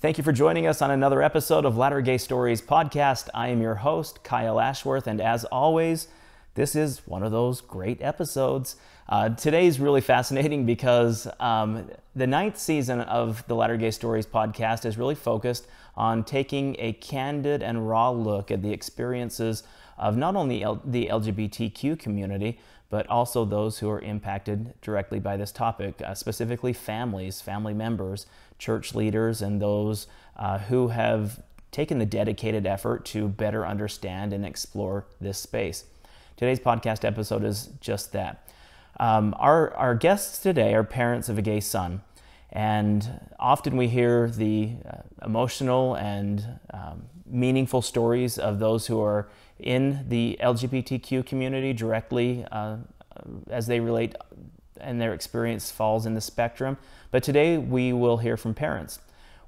Thank you for joining us on another episode of Latter Gay Stories podcast. I am your host, Kyle Ashworth, and as always, this is one of those great episodes. Uh, today's really fascinating because um, the ninth season of the Latter Gay Stories podcast is really focused on taking a candid and raw look at the experiences of not only L- the LGBTQ community, but also those who are impacted directly by this topic, uh, specifically families, family members, church leaders, and those uh, who have taken the dedicated effort to better understand and explore this space. Today's podcast episode is just that. Um, our, our guests today are parents of a gay son, and often we hear the uh, emotional and um, meaningful stories of those who are in the LGBTQ community directly uh, as they relate and their experience falls in the spectrum. But today we will hear from parents.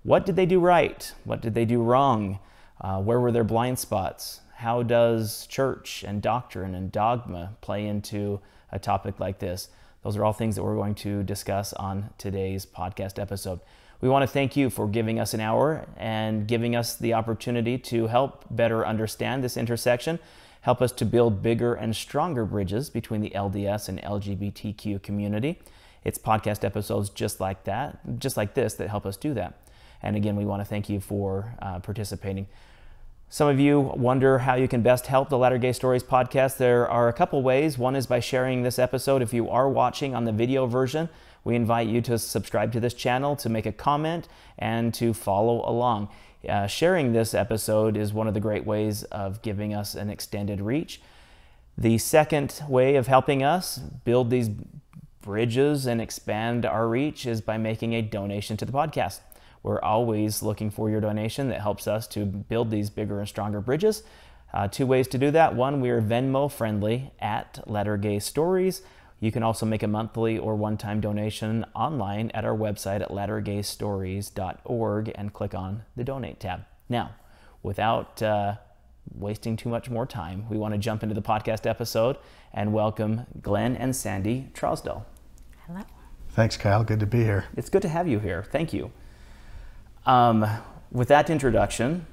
What did they do right? What did they do wrong? Uh, where were their blind spots? How does church and doctrine and dogma play into a topic like this? Those are all things that we're going to discuss on today's podcast episode. We want to thank you for giving us an hour and giving us the opportunity to help better understand this intersection, help us to build bigger and stronger bridges between the LDS and LGBTQ community. It's podcast episodes just like that, just like this, that help us do that. And again, we want to thank you for uh, participating. Some of you wonder how you can best help the Latter Gay Stories podcast. There are a couple ways. One is by sharing this episode. If you are watching on the video version, we invite you to subscribe to this channel, to make a comment, and to follow along. Uh, sharing this episode is one of the great ways of giving us an extended reach. The second way of helping us build these bridges and expand our reach is by making a donation to the podcast. We're always looking for your donation that helps us to build these bigger and stronger bridges. Uh, two ways to do that. One, we are Venmo friendly at Latter Gay Stories. You can also make a monthly or one time donation online at our website at lattergaystories.org and click on the donate tab. Now, without uh, wasting too much more time, we want to jump into the podcast episode and welcome Glen and Sandee Traasdahl. Hello. Thanks, Kyle. Good to be here. It's good to have you here. Thank you. Um, with that introduction,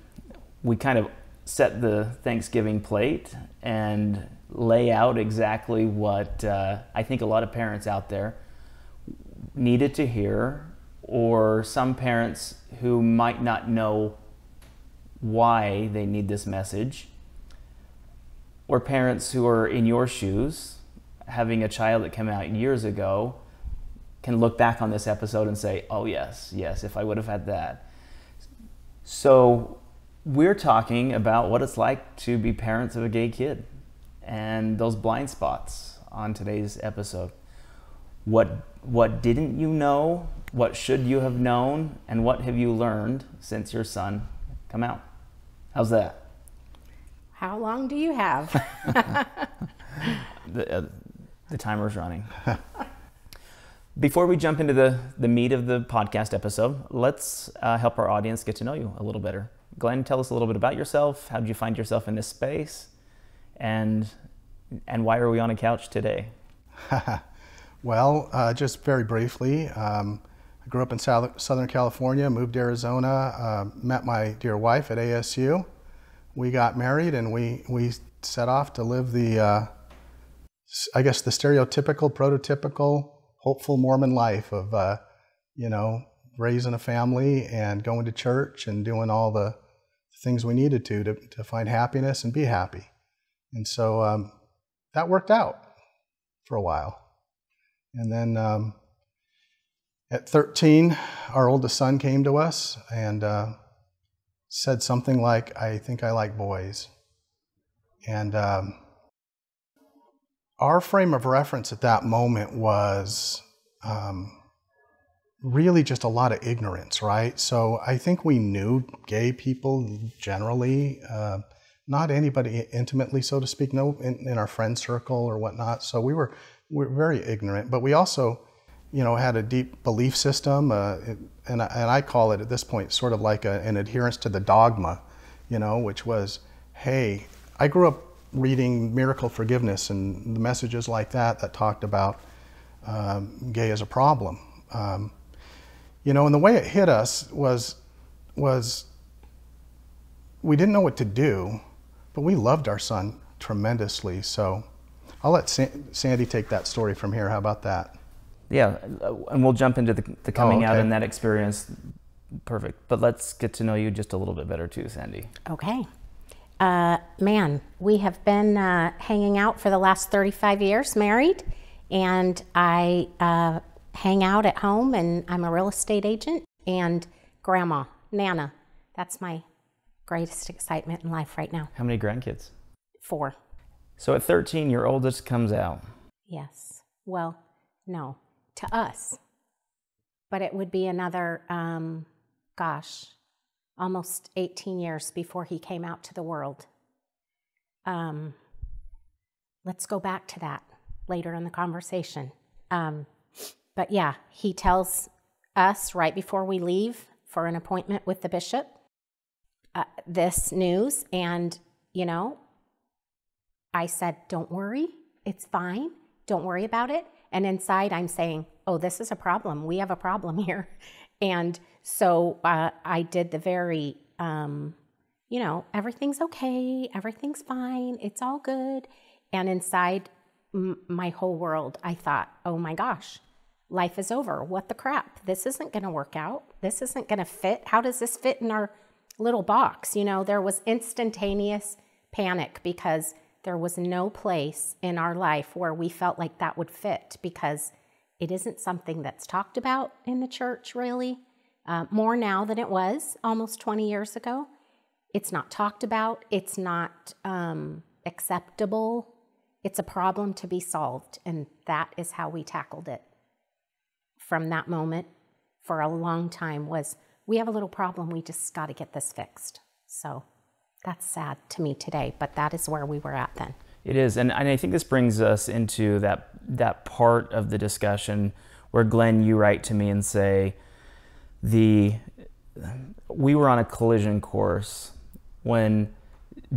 we kind of set the Thanksgiving plate and lay out exactly what uh, I think a lot of parents out there needed to hear, or some parents who might not know why they need this message, or parents who are in your shoes, having a child that came out years ago, can look back on this episode and say, oh, yes, yes, if I would have had that. So, we're talking about what it's like to be parents of a gay kid and those blind spots on today's episode. What what didn't you know? What should you have known? And what have you learned since your son come out? How's that? How long do you have? the, uh, the timer's running. Before we jump into the, the meat of the podcast episode, let's uh, help our audience get to know you a little better. Glen, tell us a little bit about yourself. How did you find yourself in this space? And, and why are we on a couch today? well, uh, just very briefly, um, I grew up in Southern California, moved to Arizona, uh, met my dear wife at ASU. We got married and we, we set off to live the, uh, I guess, the stereotypical, prototypical, hopeful Mormon life of, uh, you know, raising a family and going to church and doing all the things we needed to to, to find happiness and be happy. And so um, that worked out for a while. And then um, at 13, our oldest son came to us and uh, said something like, I think I like boys. And um, our frame of reference at that moment was um, really just a lot of ignorance, right? So I think we knew gay people generally. Uh, not anybody intimately, so to speak, no in, in, our friend circle or whatnot. So we were we were very ignorant, but we also, you know, had a deep belief system, uh, and I, and I call it at this point sort of like a, an adherence to the dogma, you know, which was, hey, I grew up reading Miracle Forgiveness and the messages like that that talked about um, gay as a problem. Um, you know, and the way it hit us was was we didn't know what to do, but we loved our son tremendously. So I'll let Sandee take that story from here. How about that? Yeah, uh, and we'll jump into the, the coming Oh, out and that experience. Perfect. But let's get to know you just a little bit better too, Sandee. Okay. Uh, man, we have been uh, hanging out for the last 35 years, married, and I uh, hang out at home, and I'm a real estate agent and grandma, Nana. That's my greatest excitement in life right now. How many grandkids? Four. So at 13, your oldest comes out. Yes. Well, no, to us. But it would be another, um, gosh, almost 18 years before he came out to the world. Um, let's go back to that later in the conversation. Um, but yeah, he tells us right before we leave for an appointment with the bishop uh, this news, and you know, I said, Don't worry, it's fine. Don't worry about it. And inside, I'm saying, Oh, this is a problem. We have a problem here. And so uh, I did the very, um, you know, everything's okay, everything's fine, it's all good. And inside my whole world, I thought, Oh my gosh, life is over. What the crap? This isn't going to work out. This isn't going to fit. How does this fit in our little box? You know, there was instantaneous panic because there was no place in our life where we felt like that would fit because it isn't something that's talked about in the church, really. Uh, more now than it was almost 20 years ago. It's not talked about, it's not um, acceptable. It's a problem to be solved, and that is how we tackled it from that moment for a long time was we have a little problem we just got to get this fixed so that's sad to me today but that is where we were at then It is, and, and I think this brings us into that that part of the discussion where Glen, you write to me and say, the we were on a collision course when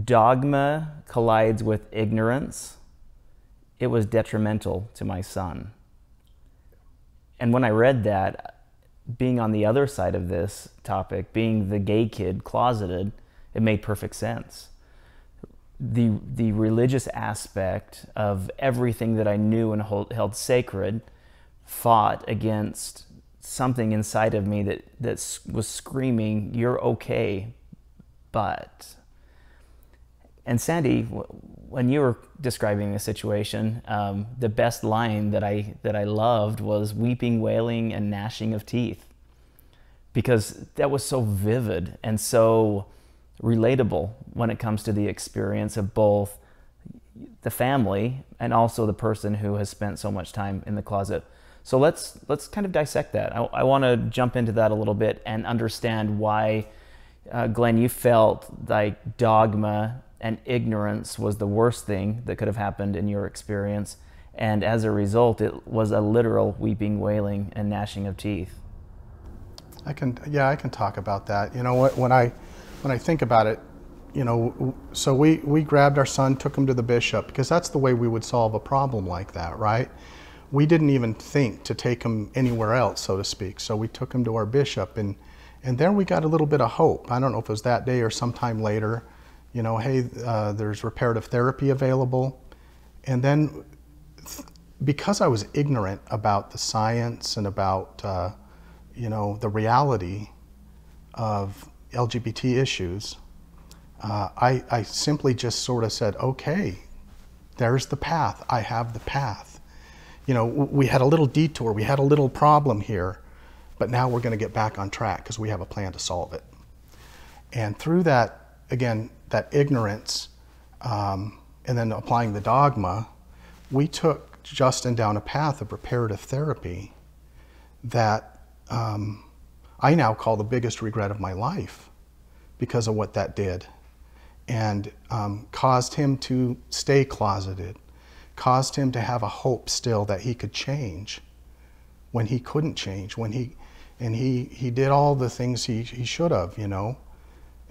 dogma collides with ignorance. It was detrimental to my son. And when I read that, being on the other side of this topic, being the gay kid closeted, it made perfect sense the the religious aspect of everything that I knew and hold, held sacred fought against something inside of me that that was screaming, "You're okay," but. And Sandee, when you were describing the situation, um, the best line that I that I loved was "weeping, wailing, and gnashing of teeth," because that was so vivid and so relatable when it comes to the experience of both the family and also the person who has spent so much time in the closet. So let's let's kind of dissect that. I, I want to jump into that a little bit and understand why, uh, Glen, you felt like dogma and ignorance was the worst thing that could have happened in your experience, and as a result, it was a literal weeping, wailing, and gnashing of teeth. I can, yeah, I can talk about that. You know what? When I, when I think about it, you know, so we we grabbed our son, took him to the bishop because that's the way we would solve a problem like that, right? We didn't even think to take him anywhere else, so to speak. So we took him to our bishop, and and there we got a little bit of hope. I don't know if it was that day or sometime later. You know, hey, uh, there's reparative therapy available, and then because I was ignorant about the science and about uh, you know the reality of LGBT issues, uh, I, I simply just sort of said, okay, there's the path. I have the path. You know, we had a little detour, we had a little problem here, but now we're going to get back on track because we have a plan to solve it. And through that, again, that ignorance, um, and then applying the dogma, we took Justin down a path of reparative therapy that um, I now call the biggest regret of my life because of what that did and um, caused him to stay closeted, caused him to have a hope still that he could change when he couldn't change, when he, and he, he did all the things he, he should have, you know,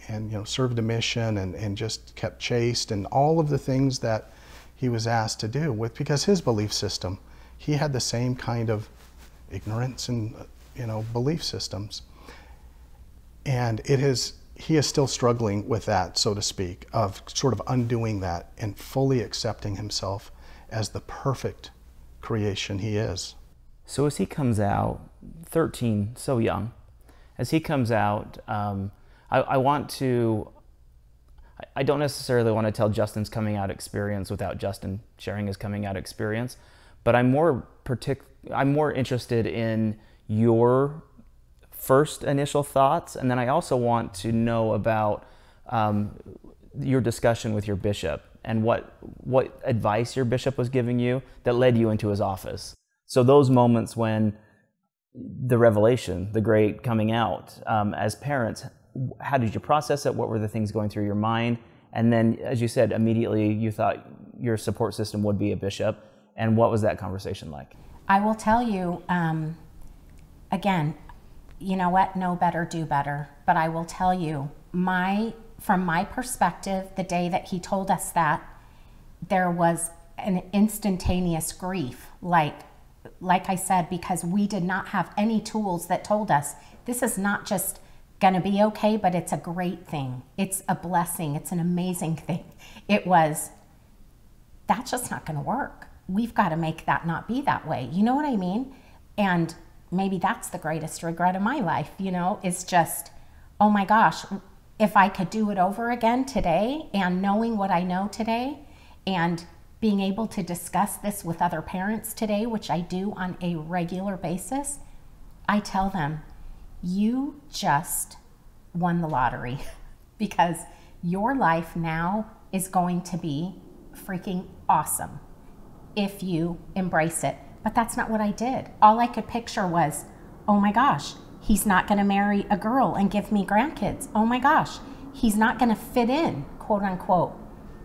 and, you know, served a mission and, and just kept chaste and all of the things that he was asked to do with, because his belief system, he had the same kind of ignorance and, uh, you know, belief systems. And it is, he is still struggling with that, so to speak, of sort of undoing that and fully accepting himself as the perfect creation he is. So as he comes out, 13, so young, as he comes out, um, I, I, want to, I don't necessarily want to tell Justin's coming out experience without Justin sharing his coming out experience, but I'm more partic- I'm more interested in your first initial thoughts, and then I also want to know about um, your discussion with your bishop and what what advice your bishop was giving you that led you into his office. So those moments when the revelation, the great coming out, um, as parents, how did you process it? What were the things going through your mind? And then, as you said, immediately you thought your support system would be a bishop. And what was that conversation like? I will tell you, um, again, you know what? Know better, do better. But I will tell you, my from my perspective, the day that he told us that, there was an instantaneous grief. Like, like I said, because we did not have any tools that told us this is not just going to be okay, but it's a great thing. It's a blessing. It's an amazing thing. It was, that's just not going to work. We've got to make that not be that way. You know what I mean? And maybe that's the greatest regret of my life, you know, is just, oh my gosh, if I could do it over again today and knowing what I know today and being able to discuss this with other parents today, which I do on a regular basis, I tell them, you just won the lottery because your life now is going to be freaking awesome if you embrace it. But that's not what I did. All I could picture was, oh my gosh, he's not going to marry a girl and give me grandkids. Oh my gosh, he's not going to fit in, quote unquote,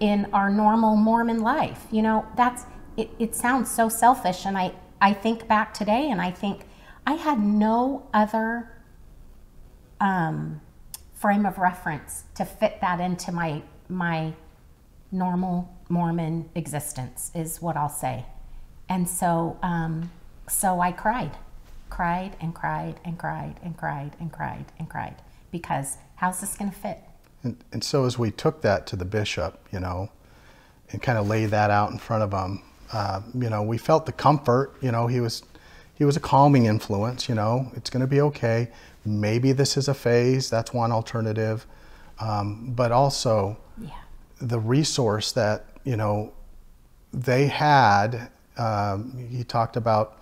in our normal Mormon life. You know, that's it, it sounds so selfish. And I, I think back today and I think I had no other um, frame of reference to fit that into my my normal Mormon existence is what I'll say. And so, um, so I cried, cried and cried and cried and cried and cried and cried because how's this going to fit? And, and so as we took that to the bishop, you know, and kind of lay that out in front of him, uh, you know, we felt the comfort. You know, he was he was a calming influence. You know, it's going to be okay. Maybe this is a phase. That's one alternative. Um, but also, yeah. the resource that you know they had um, he talked about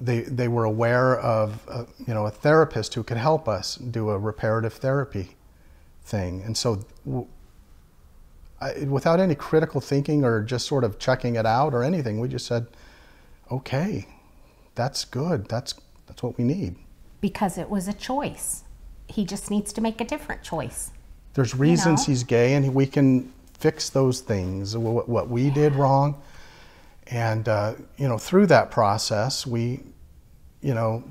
they, they were aware of uh, you know a therapist who could help us do a reparative therapy thing, and so I, without any critical thinking or just sort of checking it out or anything, we just said, okay, that's good. That's that's what we need. Because it was a choice. He just needs to make a different choice. There's reasons you know? he's gay, and we can fix those things. What, what we yeah. did wrong and uh, you know, through that process, we, you know,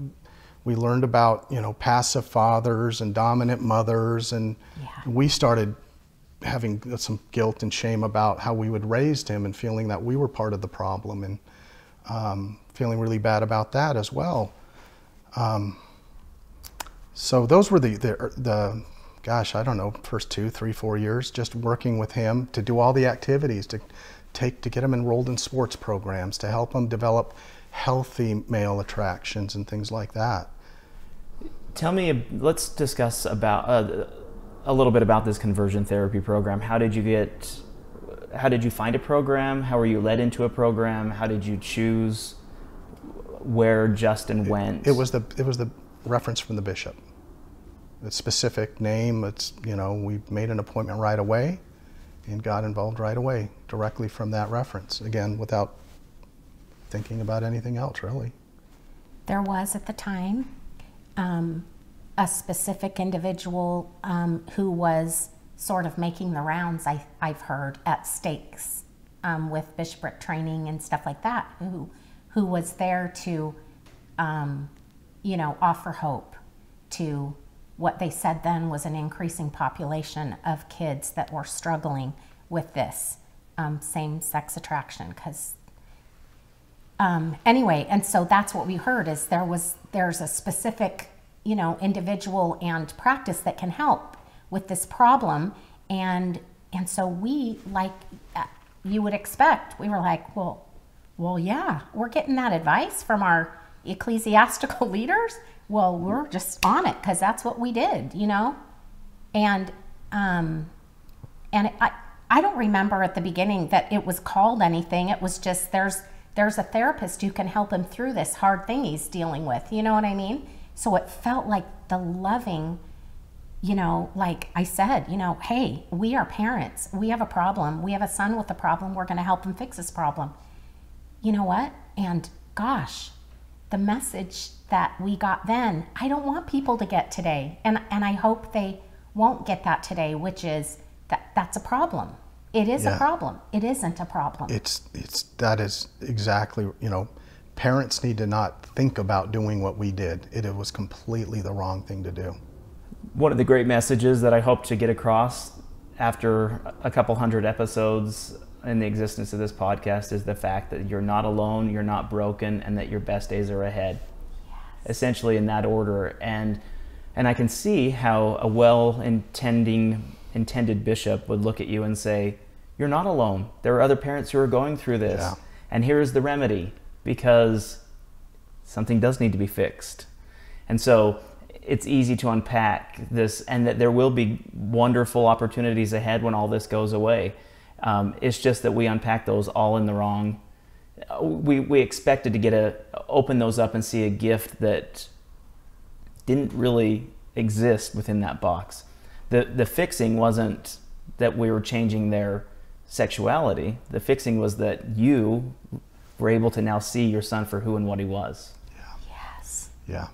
we learned about you know passive fathers and dominant mothers, and yeah. we started having some guilt and shame about how we would raised him, and feeling that we were part of the problem, and um, feeling really bad about that as well. Um, so those were the, the the gosh, I don't know, first two, three, four years, just working with him to do all the activities to take to get him enrolled in sports programs, to help him develop healthy male attractions and things like that. Tell me, let's discuss about uh, a little bit about this conversion therapy program. How did you get? How did you find a program? How were you led into a program? How did you choose where Justin went? It, it was the it was the reference from the bishop. The specific name. It's you know we made an appointment right away and got involved right away, directly from that reference. Again, without thinking about anything else, really. There was at the time um, a specific individual um, who was sort of making the rounds, I I, have heard, at stakes um, with bishopric training and stuff like that, who, who was there to, um, you know, offer hope to what they said then was an increasing population of kids that were struggling with this um, same sex attraction because um, anyway and so that's what we heard is there was there's a specific you know, individual and practice that can help with this problem. And and so we like uh, you would expect, we were like, well, well, yeah, we're getting that advice from our ecclesiastical leaders. Well, we're just on it because that's what we did, you know. And um, and I I don't remember at the beginning that it was called anything. It was just there's there's a therapist who can help him through this hard thing he's dealing with. You know what I mean? So it felt like the loving, you know, like I said, you know, hey, we are parents. We have a problem. We have a son with a problem. We're going to help him fix this problem. You know what? And gosh, the message that we got then, I don't want people to get today. And and I hope they won't get that today, which is that that's a problem. It is Yeah. a problem. It isn't a problem. It's it's that is exactly you know, parents need to not think about doing what we did. It, it was completely the wrong thing to do. One of the great messages that I hope to get across after a couple hundred episodes in the existence of this podcast is the fact that you're not alone, you're not broken, and that your best days are ahead. Essentially, in that order, and and I can see how a well-intending intended bishop would look at you and say, "You're not alone. There are other parents who are going through this, Yeah. and here's the remedy because something does need to be fixed." And so it's easy to unpack this, and that there will be wonderful opportunities ahead when all this goes away. Um, it's just that we unpack those all in the wrong. We, we expected to get a open those up and see a gift that didn't really exist within that box. The the fixing wasn't that we were changing their sexuality. The fixing was that you were able to now see your son for who and what he was. yes. Yeah.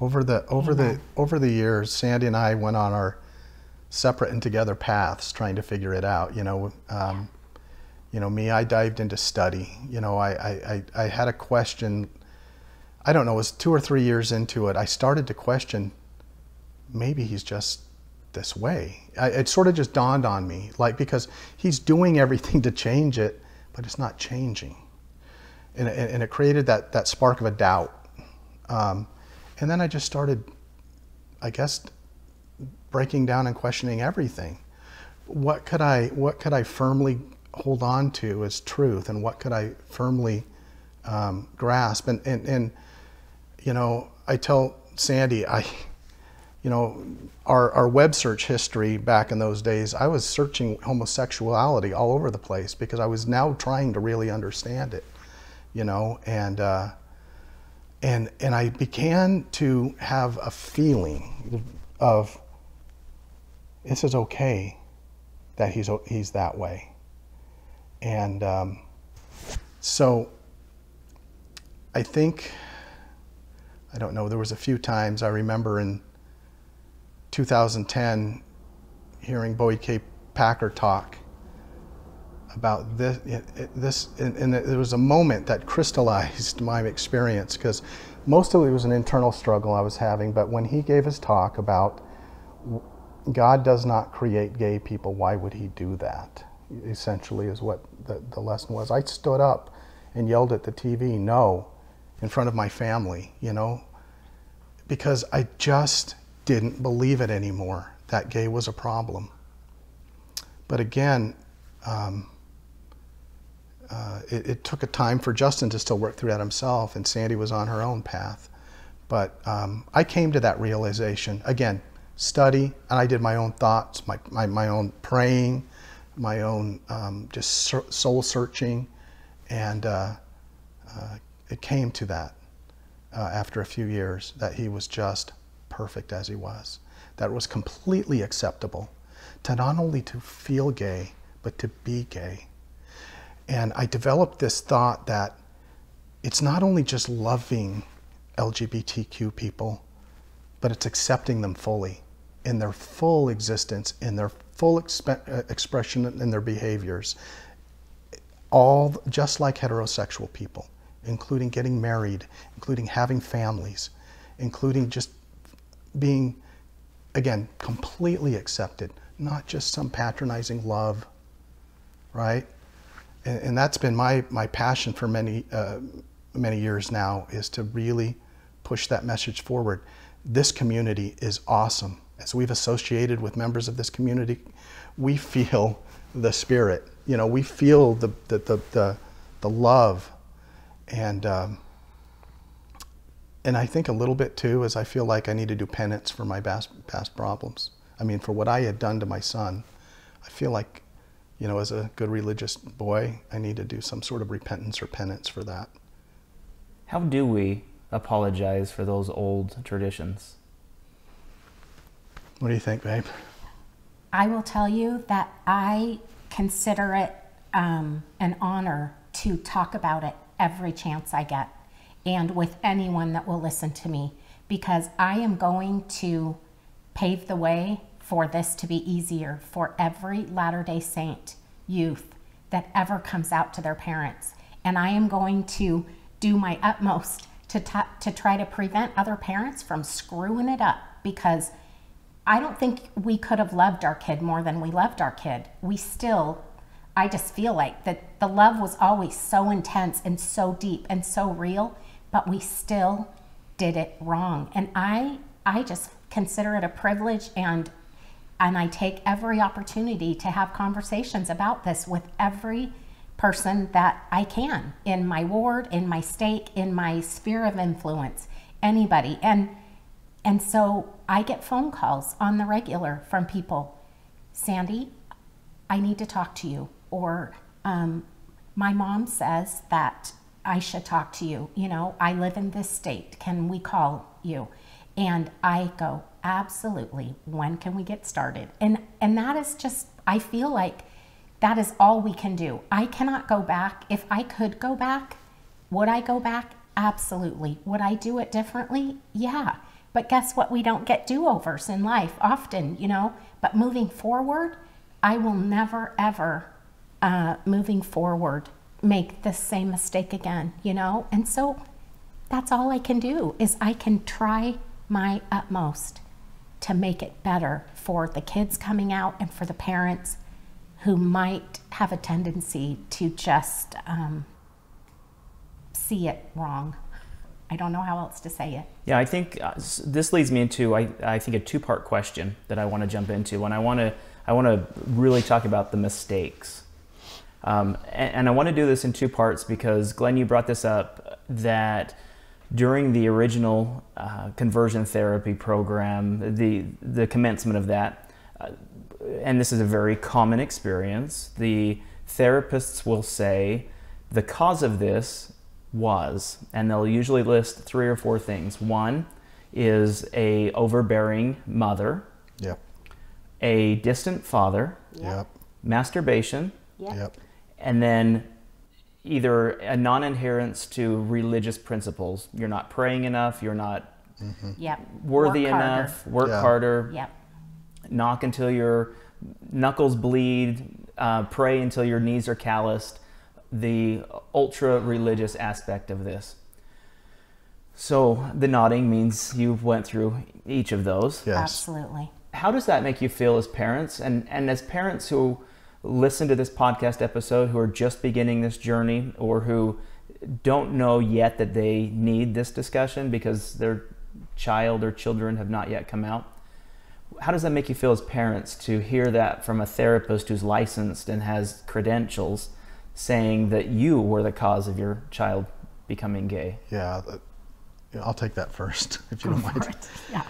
Over the over the over the years, Sandee and I went on our separate and together paths trying to figure it out. You know, um, you know, me, I dived into study. You know, I, I, I, had a question. I don't know, it was two or three years into it. I started to question maybe he's just this way. I, it sort of just dawned on me, like because he's doing everything to change it, but it's not changing, and, and, and it created that that spark of a doubt. Um, and then I just started, I guess, breaking down and questioning everything. What could I what could I firmly hold on to as truth, and what could I firmly um, grasp? And, and and you know, I tell Sandee, I, you know, our our web search history back in those days, I was searching homosexuality all over the place because I was now trying to really understand it, you know, and. Uh, and and I began to have a feeling of this is okay that he's he's that way, and um, so I think I don't know. There was a few times I remember in 2010 hearing Boyd K. Packer talk about this. It, it- this, and, and there was a moment that crystallized my experience because most of it was an internal struggle I was having. But when he gave his talk about God does not create gay people, why would He do that? Essentially, is what the, the lesson was. I stood up and yelled at the TV, "No!" in front of my family. You know, because I just didn't believe it anymore that gay was a problem. But again, um, uh, it, it took a time for Justin to still work through that himself, and Sandee was on her own path. But um, I came to that realization again, study, and I did my own thoughts, my, my, my own praying, my own um, just soul searching, and uh, uh, it came to that uh, after a few years that he was just perfect as he was. That was completely acceptable to not only to feel gay, but to be gay. And I developed this thought that it's not only just loving LGBTQ people, but it's accepting them fully in their full existence, in their full expe- uh, expression in their behaviors, all just like heterosexual people, including getting married, including having families, including just being, again, completely accepted, not just some patronizing love, right? And, and that's been my, my passion for many, uh, many years now is to really push that message forward. this community is awesome. As we've associated with members of this community, we feel the spirit. You know, we feel the the the the, the love, and um, and I think a little bit too is I feel like I need to do penance for my past past problems. I mean, for what I had done to my son, I feel like, you know, as a good religious boy, I need to do some sort of repentance or penance for that. How do we apologize for those old traditions? What do you think, babe? I will tell you that I consider it um, an honor to talk about it every chance I get and with anyone that will listen to me because I am going to pave the way for this to be easier for every Latter day Saint youth that ever comes out to their parents. And I am going to do my utmost to, to try to prevent other parents from screwing it up because I don't think we could have loved our kid more than we loved our kid. We still, I just feel like that the love was always so intense and so deep and so real, but we still did it wrong. And I, I just consider it a privilege and and I take every opportunity to have conversations about this with every person that I can in my ward, in my stake, in my sphere of influence, anybody. And and so I get phone calls on the regular from people. Sandee, I need to talk to you. Or um, my mom says that I should talk to you. You know, I live in this state. Can we call you? And I go, absolutely. When can we get started? And and that is just I feel like that is all we can do. I cannot go back. If I could go back, would I go back? Absolutely. Would I do it differently? Yeah. But guess what? We don't get do overs in life often, you know. But moving forward, I will never, ever, uh, moving forward, make the same mistake again, you know. And so that's all I can do is I can try my utmost to make it better for the kids coming out and for the parents who might have a tendency to just um, see it wrong. I don't know how else to say it. Yeah, I think uh, this leads me into I, I think a two-part question that I want to jump into, and I want to I want to really talk about the mistakes, um, and, and I want to do this in two parts because Glen, you brought this up that during the original uh, conversion therapy program, the the commencement of that, uh, and this is a very common experience. The therapists will say the cause of this was, and they'll usually list three or four things. One is a overbearing mother. Yep. A distant father. Yep. Masturbation. Yep. Yep. And then either a non-adherence to religious principles. You're not praying enough. You're not Yep. worthy Work harder. enough. Work Yeah. harder. Yep. Knock until your knuckles bleed. Uh, pray until your knees are calloused. The ultra religious aspect of this. So the nodding means you've went through each of those. Yes. Absolutely. How does that make you feel as parents and, and as parents who listen to this podcast episode who are just beginning this journey or who don't know yet that they need this discussion because their child or children have not yet come out? How does that make you feel as parents to hear that from a therapist who's licensed and has credentials saying that you were the cause of your child becoming gay? Yeah. I'll take that first, if you don't mind. Yeah.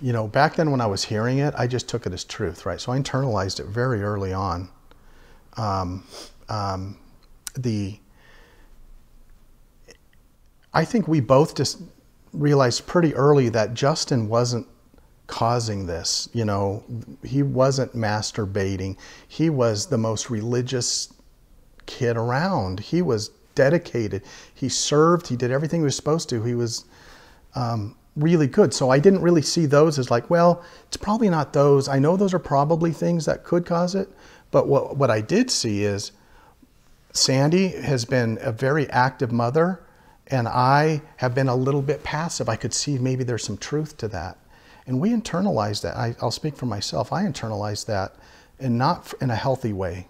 you know, back then when I was hearing it, I just took it as truth, right? So I internalized it very early on. Um, um, the I think we both just realized pretty early that Justin wasn't causing this. You know, he wasn't masturbating. He was the most religious kid around. He was dedicated. He served. He did everything he was supposed to. He was um, really good. So I didn't really see those as like, well, it's probably not those. I know those are probably things that could cause it. But what, what I did see is Sandee has been a very active mother, and I have been a little bit passive. I could see maybe there's some truth to that. And we internalized that. I, I'll speak for myself. I internalized that, and not in a healthy way.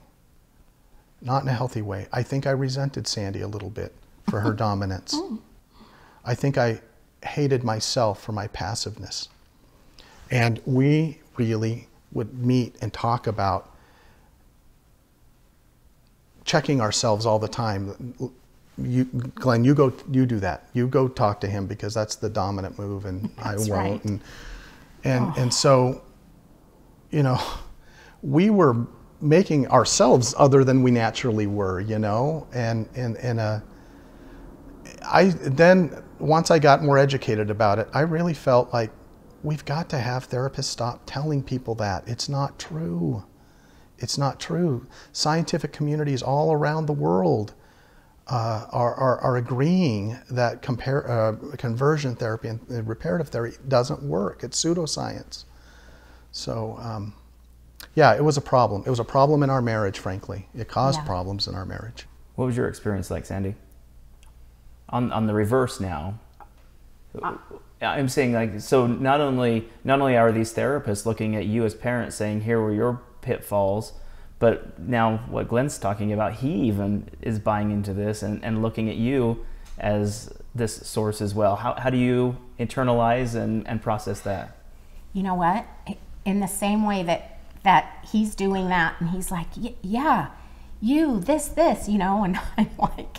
Not in a healthy way. I think I resented Sandee a little bit for her dominance. Oh. I think I, hated myself for my passiveness. And we really would meet and talk about checking ourselves all the time. You, Glen, you go, you do that. You go talk to him because that's the dominant move, and That's I won't. right. And and and oh. so, you know, we were making ourselves other than we naturally were. You know, and and and uh, I then once I got more educated about it, I really felt like we've got to have therapists stop telling people that it's not true. It's not true. Scientific communities all around the world uh, are, are, are agreeing that compare, uh, conversion therapy and reparative therapy doesn't work. It's pseudoscience. So, um, yeah, it was a problem. It was a problem in our marriage, frankly. It caused Yeah. problems in our marriage. What was your experience like, Sandee? On on the reverse now. Uh, I'm saying like so not only not only are these therapists looking at you as parents saying here were your pitfalls, but now what Glen's talking about, he even is buying into this and, and looking at you as this source as well. How, how do you internalize and, and process that? you know what in the same way that that he's doing that and he's like "Y- yeah you this this you know and i'm like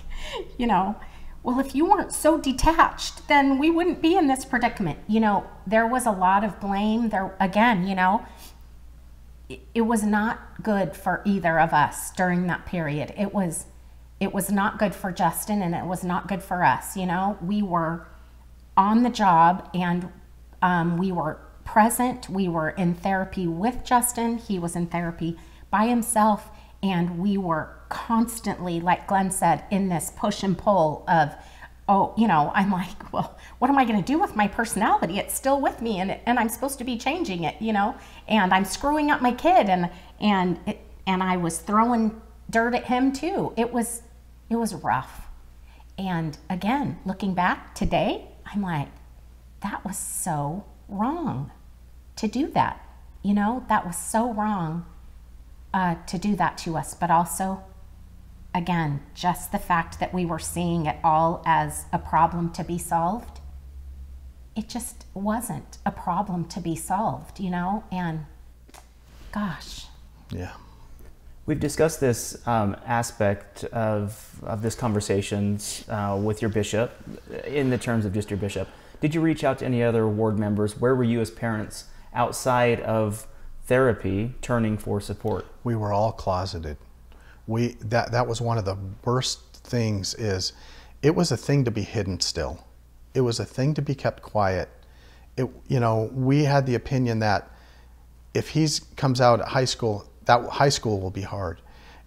you know well if you weren't so detached then we wouldn't be in this predicament. You know there was a lot of blame there again you know it, it was not good for either of us during that period. It was it was not good for justin and it was not good for us you know. We were on the job and um, we were present. We were in therapy with Justin. He was in therapy by himself. And we were constantly, like Glen said, in this push and pull of, oh, you know, I'm like, well, what am I going to do with my personality? It's still with me and, and I'm supposed to be changing it, you know? And I'm screwing up my kid and, and, it, and I was throwing dirt at him too. It was, it was rough. And again, looking back today, I'm like, that was so wrong to do that. You know, that was so wrong uh, to do that to us. But also, again, just the fact that we were seeing it all as a problem to be solved, it just wasn't a problem to be solved, you know? And gosh, Yeah. We've discussed this um, aspect of, of this conversation uh, with your bishop in the terms of just your bishop. Did you reach out to any other ward members? Where were you as parents outside of therapy turning for support? we were all closeted. We that that was one of the worst things is it was a thing to be hidden still. It was a thing to be kept quiet. It you know, we had the opinion that if he comes out at high school, that high school will be hard.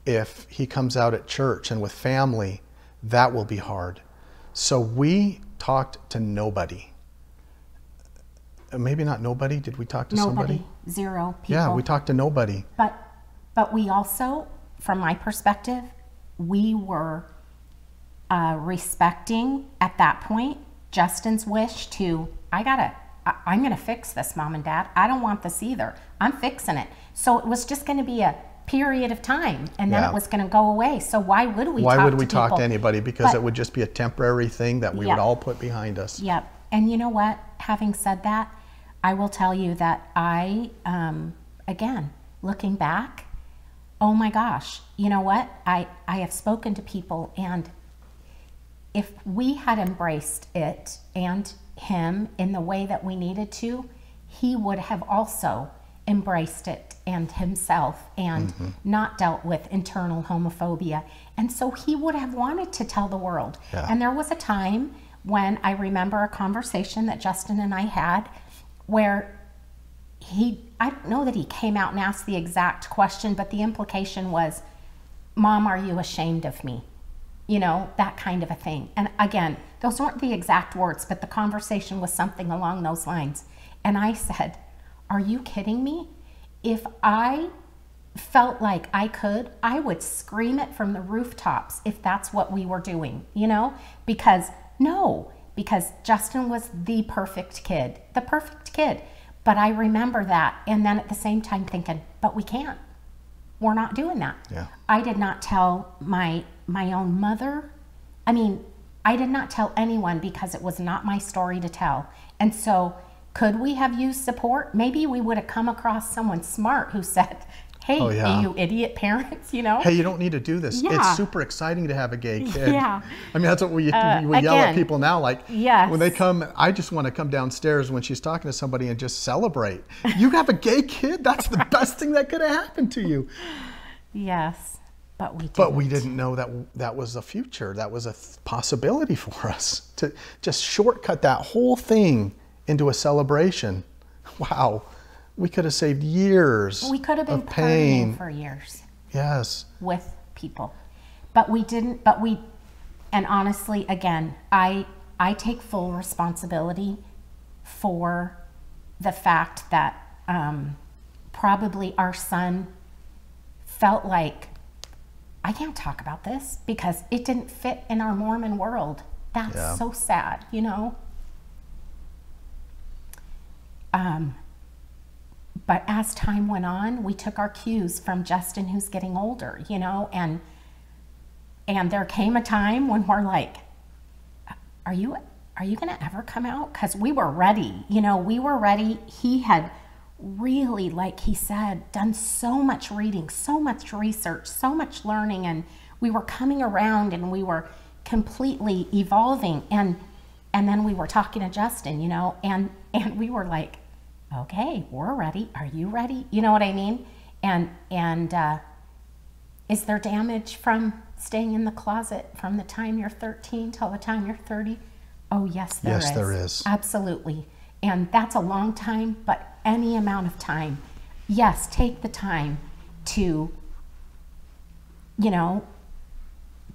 If he comes out at church and with family, that will be hard. So we talked to nobody. Uh, Maybe not nobody. Did we talk to nobody, somebody? zero people. Yeah, we talked to nobody. But but we also, from my perspective, we were uh, respecting at that point Justin's wish to I gotta I, I'm gonna fix this, mom and dad. I don't want this either. I'm fixing it. So it was just going to be a period of time, and then Yeah. it was going to go away. So why would we? Why talk would we to talk people? to anybody? Because But- it would just be a temporary thing that we Yeah. would all put behind us. Yep. And you know what? Having said that, I will tell you that I, um, again, looking back, oh my gosh, you know what? I, I have spoken to people, and if we had embraced it and him in the way that we needed to, he would have also embraced it and himself and not dealt with internal homophobia. And so he would have wanted to tell the world. Yeah. And there was a time when I remember a conversation that Justin and I had where he, I don't know that he came out and asked the exact question, but the implication was, Mom, are you ashamed of me? You know, that kind of a thing. And again, those weren't the exact words, but the conversation was something along those lines. And I said, Are you kidding me? If I felt like I could, I would scream it from the rooftops if that's what we were doing, you know? Because no, because Justin was the perfect kid, the perfect kid. But I remember that. And then at the same time thinking, but we can't. We're not doing that. Yeah. I did not tell my my own mother. I mean, I did not tell anyone because it was not my story to tell. And so, could we have used support? Maybe we would have come across someone smart who said, Hey, Oh, yeah. you idiot parents, you know? Hey, you don't need to do this. Yeah. It's super exciting to have a gay kid. Yeah. I mean, that's what we, Uh, we yell at people now. Like, yes. when they come, I just want to come downstairs when she's talking to somebody and just celebrate. You have a gay kid? That's the best thing that could have happened to you. Yes, but we didn't. But we didn't know that that was a future. That was a possibility for us to just shortcut that whole thing into a celebration. Wow. We could have saved years We could have been of pain. for years. yes. with people but we didn't but we and honestly again i i take full responsibility for the fact that um, probably our son felt like i can't talk about this because it didn't fit in our mormon world that's Yeah. so sad you know um, but as time went on, we took our cues from Justin, who's getting older, you know, and and there came a time when we're like, "Are you are you going to ever come out?" Because we were ready, you know, we were ready. He had really, like he said, done so much reading, so much research, so much learning, and we were coming around and we were completely evolving and and then we were talking to Justin, you know, and and we were like, okay, we're ready. Are you ready? You know what I mean? And and uh, is there damage from staying in the closet from the time you're 13 till the time you're 30? Oh yes, there is. Yes, there is. Absolutely, and that's a long time. But any amount of time, yes, take the time to, you know,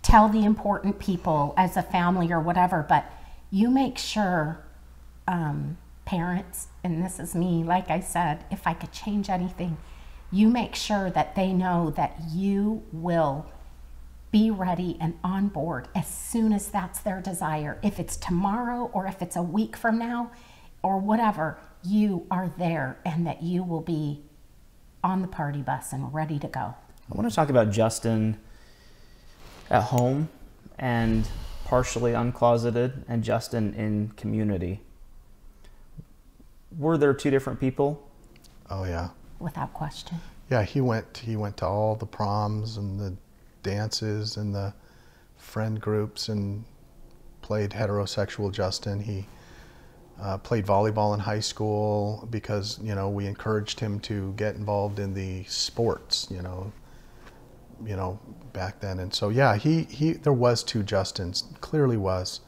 tell the important people as a family or whatever, but you make sure, um, parents, and this is me, like I said, if I could change anything, you make sure that they know that you will be ready and on board as soon as that's their desire. If it's tomorrow or if it's a week from now or whatever, you are there and that you will be on the party bus and ready to go. I want to talk about Justin at home and partially uncloseted, and Justin in community. Were there two different people? Oh yeah. Without question. Yeah, he went he went to all the proms and the dances and the friend groups and played heterosexual Justin. He uh, played volleyball in high school because you know we encouraged him to get involved in the sports. You know, you know back then, and so yeah, he he there was two Justins, clearly was,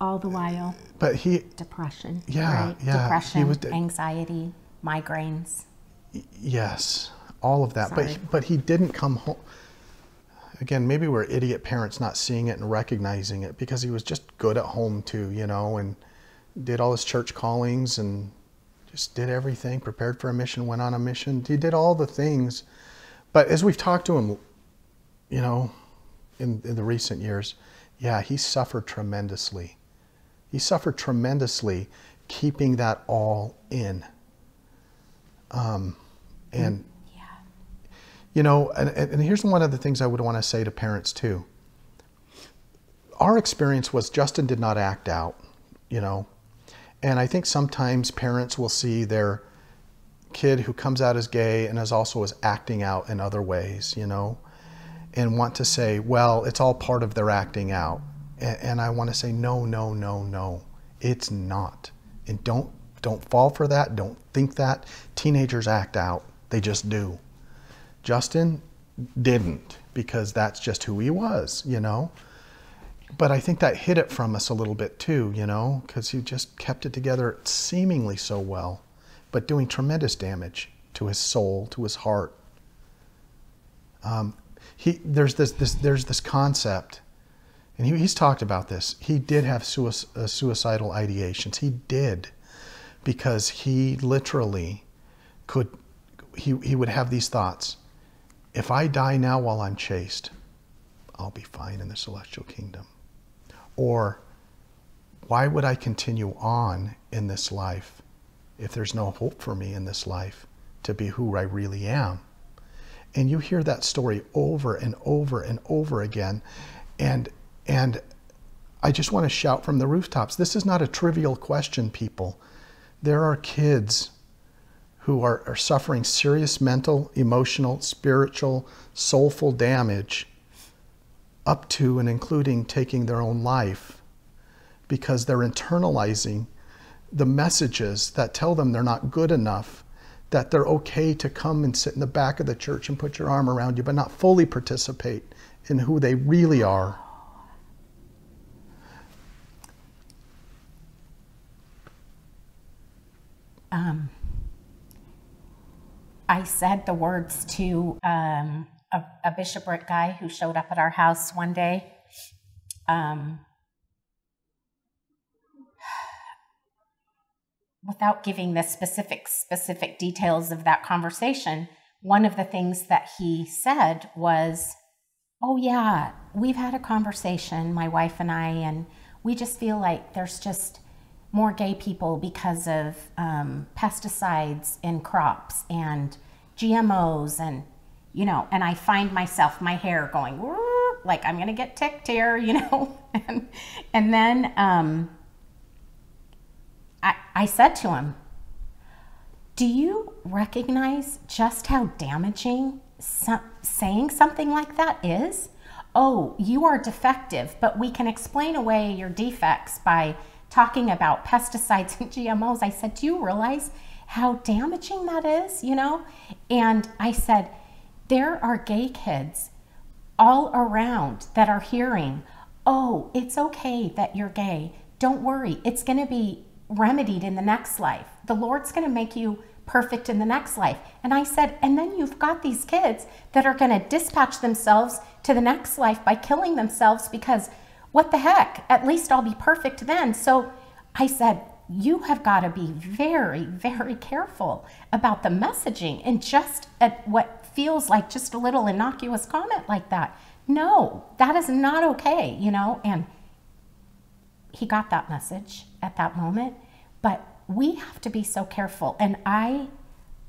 All the while, but he depression. Yeah, right? yeah, Depression, was- anxiety, migraines. Yes, all of that. But he, but he didn't come home. Again, maybe we're idiot parents not seeing it and recognizing it because he was just good at home too, you know, and did all his church callings and just did everything. Prepared for a mission, went on a mission. He did all the things. But as we've talked to him, you know, in, in the recent years, yeah, he suffered tremendously. He suffered tremendously keeping that all in. Um, and, Yeah. you know, and, and here's one of the things I would want to say to parents too. Our experience was Justin did not act out, you know. And I think sometimes parents will see their kid who comes out as gay and is also is acting out in other ways, you know, and want to say, well, it's all part of their acting out. And, I want to say, no, no, no, no, it's not. And don't don't fall for that. Don't think that. Teenagers act out. They just do. Justin didn't because that's just who he was, you know. But I think that hid it from us a little bit too, you know, because he just kept it together seemingly so well, but doing tremendous damage to his soul, to his heart. Um, he there's this, this there's this concept, and he, he's talked about this. He did have sui- uh, suicidal ideations. He did, because he literally could. He he would have these thoughts. If I die now while I'm chaste, I'll be fine in the celestial kingdom. Or, why would I continue on in this life if there's no hope for me in this life to be who I really am? And you hear that story over and over and over again. And And I just want to shout from the rooftops this is not a trivial question, people. There are kids who are, are suffering serious mental, emotional, spiritual, soulful damage up to and including taking their own life because they're internalizing the messages that tell them they're not good enough, that they're okay to come and sit in the back of the church and put your arm around you, but not fully participate in who they really are. Um, I said the words to um, a, a, bishopric guy who showed up at our house one day. Um, without giving the specific specific details of that conversation, one of the things that he said was, "Oh yeah, we've had a conversation, my wife and I, and we just feel like there's just." More gay people because of um, pesticides in crops and GMOs and you know and I find myself my hair going like I'm gonna get ticked here you know? And and then um, I, I said to him do you recognize just how damaging some, saying something like that is? Oh you are defective but we can explain away your defects by talking about pesticides and GMOs, I said, Do you realize how damaging that is? You know? And I said, There are gay kids all around that are hearing, Oh, it's okay that you're gay. Don't worry, it's going to be remedied in the next life. The Lord's going to make you perfect in the next life. And I said, and then you've got these kids that are going to dispatch themselves to the next life by killing themselves because what the heck? At least I'll be perfect then. So I said, you have got to be very, very careful about the messaging and just at what feels like just a little innocuous comment like that. No, that is not okay, you know? And he got that message at that moment, but we have to be so careful. And I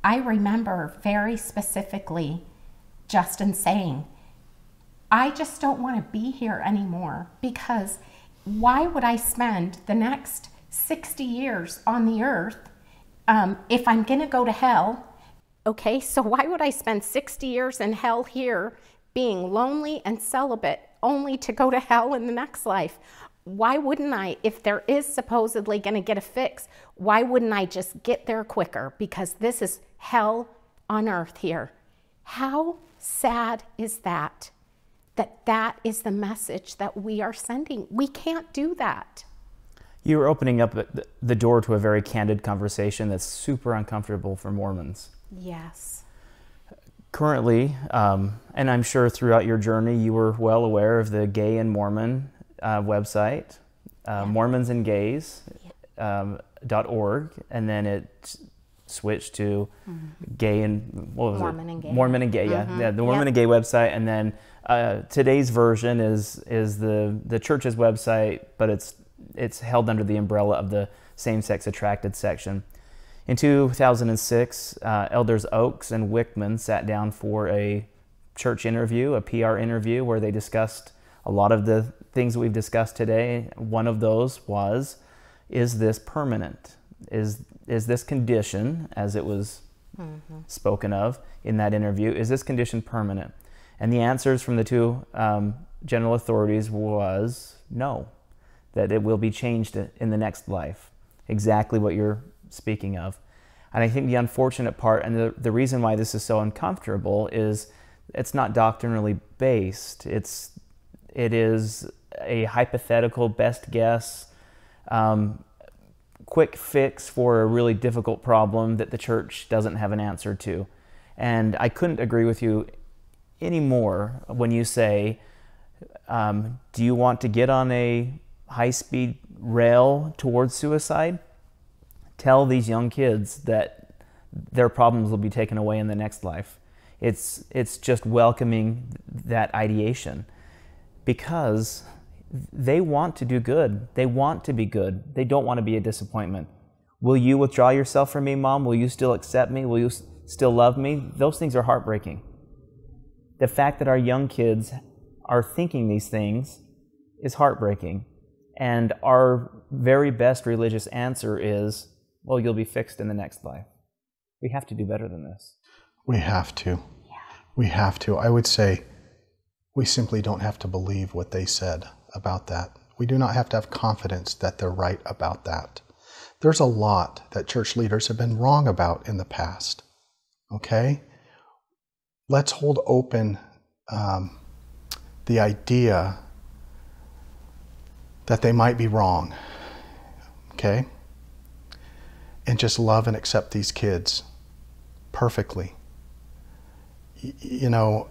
I remember very specifically Justin saying, I just don't want to be here anymore because why would I spend the next 60 years on the earth um, if I'm going to go to hell? Okay, so why would I spend 60 years in hell here being lonely and celibate only to go to hell in the next life? Why wouldn't I, if there is supposedly going to get a fix, why wouldn't I just get there quicker? Because this is hell on earth here. How sad is that? That that is the message that we are sending. We can't do that. You are opening up the door to a very candid conversation that's super uncomfortable for Mormons. Yes. Currently, um, and I'm sure throughout your journey, you were well aware of the Gay and Mormon uh, website, uh, yeah. Mormons and Gays. Yeah. Um, .org, and then it switched to mm-hmm. gay and what was Mormon it? and gay. Mormon and gay, yeah, mm-hmm. yeah, the Mormon yep. and gay website, and then uh, today's version is is the the church's website, but it's it's held under the umbrella of the same-sex attracted section. In 2006, uh, Elders Oaks and Wickman sat down for a church interview, a PR interview, where they discussed a lot of the things that we've discussed today. One of those was, is this permanent? Is is this condition, as it was mm-hmm. spoken of in that interview, is this condition permanent? And the answers from the two um, general authorities was no, that it will be changed in the next life. Exactly what you're speaking of. And I think the unfortunate part, and the, the reason why this is so uncomfortable, is it's not doctrinally based. It's it is a hypothetical best guess um, quick fix for a really difficult problem that the church doesn't have an answer to. And I couldn't agree with you anymore when you say, um, Do you want to get on a high speed rail towards suicide? Tell these young kids that their problems will be taken away in the next life. It's, it's just welcoming that ideation because they want to do good. They want to be good. They don't want to be a disappointment. Will you withdraw yourself from me, mom? Will you still accept me? Will you still love me? Those things are heartbreaking. The fact that our young kids are thinking these things is heartbreaking. And our very best religious answer is, well, you'll be fixed in the next life. We have to do better than this. We have to. Yeah. We have to. I would say we simply don't have to believe what they said about that. We do not have to have confidence that they're right about that. There's a lot that church leaders have been wrong about in the past. Okay? Let's hold open um, the idea that they might be wrong. Okay? And just love and accept these kids perfectly. Y- you know,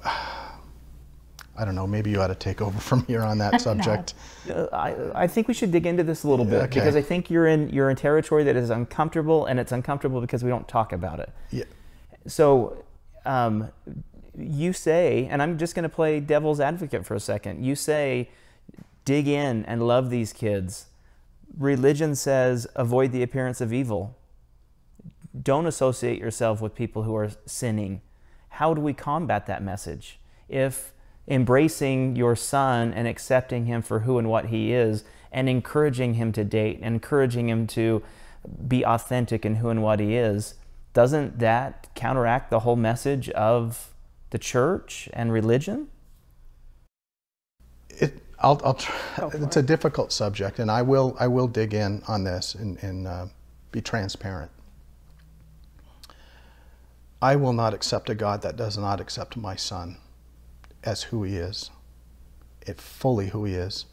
I don't know, maybe you ought to take over from here on that subject. no. uh, I, I think we should dig into this a little bit okay. because I think you're in you're in territory that is uncomfortable and it's uncomfortable because we don't talk about it. Yeah. So um, you say, and I'm just going to play devil's advocate for a second. You say dig in and love these kids. Religion says avoid the appearance of evil. Don't associate yourself with people who are sinning. How do we combat that message? If embracing your son and accepting him for who and what he is, and encouraging him to date, and encouraging him to be authentic in who and what he is, doesn't that counteract the whole message of the church and religion? It, I'll, I'll try, it's a difficult subject, and I will, I will dig in on this and, and uh, be transparent. I will not accept a God that does not accept my son as who he is, it fully who he is,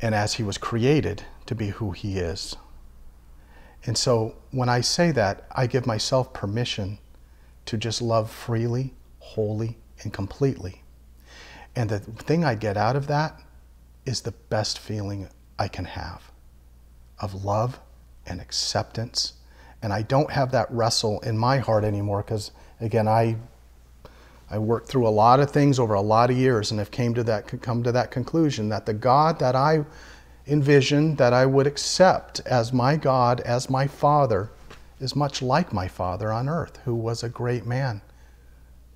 and as he was created to be who he is. And so when I say that, I give myself permission to just love freely, wholly, and completely. And the thing I get out of that is the best feeling I can have of love and acceptance. And I don't have that wrestle in my heart anymore because, again, I I worked through a lot of things over a lot of years and have came to that come to that conclusion that the God that I envisioned that I would accept as my God, as my Father, is much like my Father on earth, who was a great man,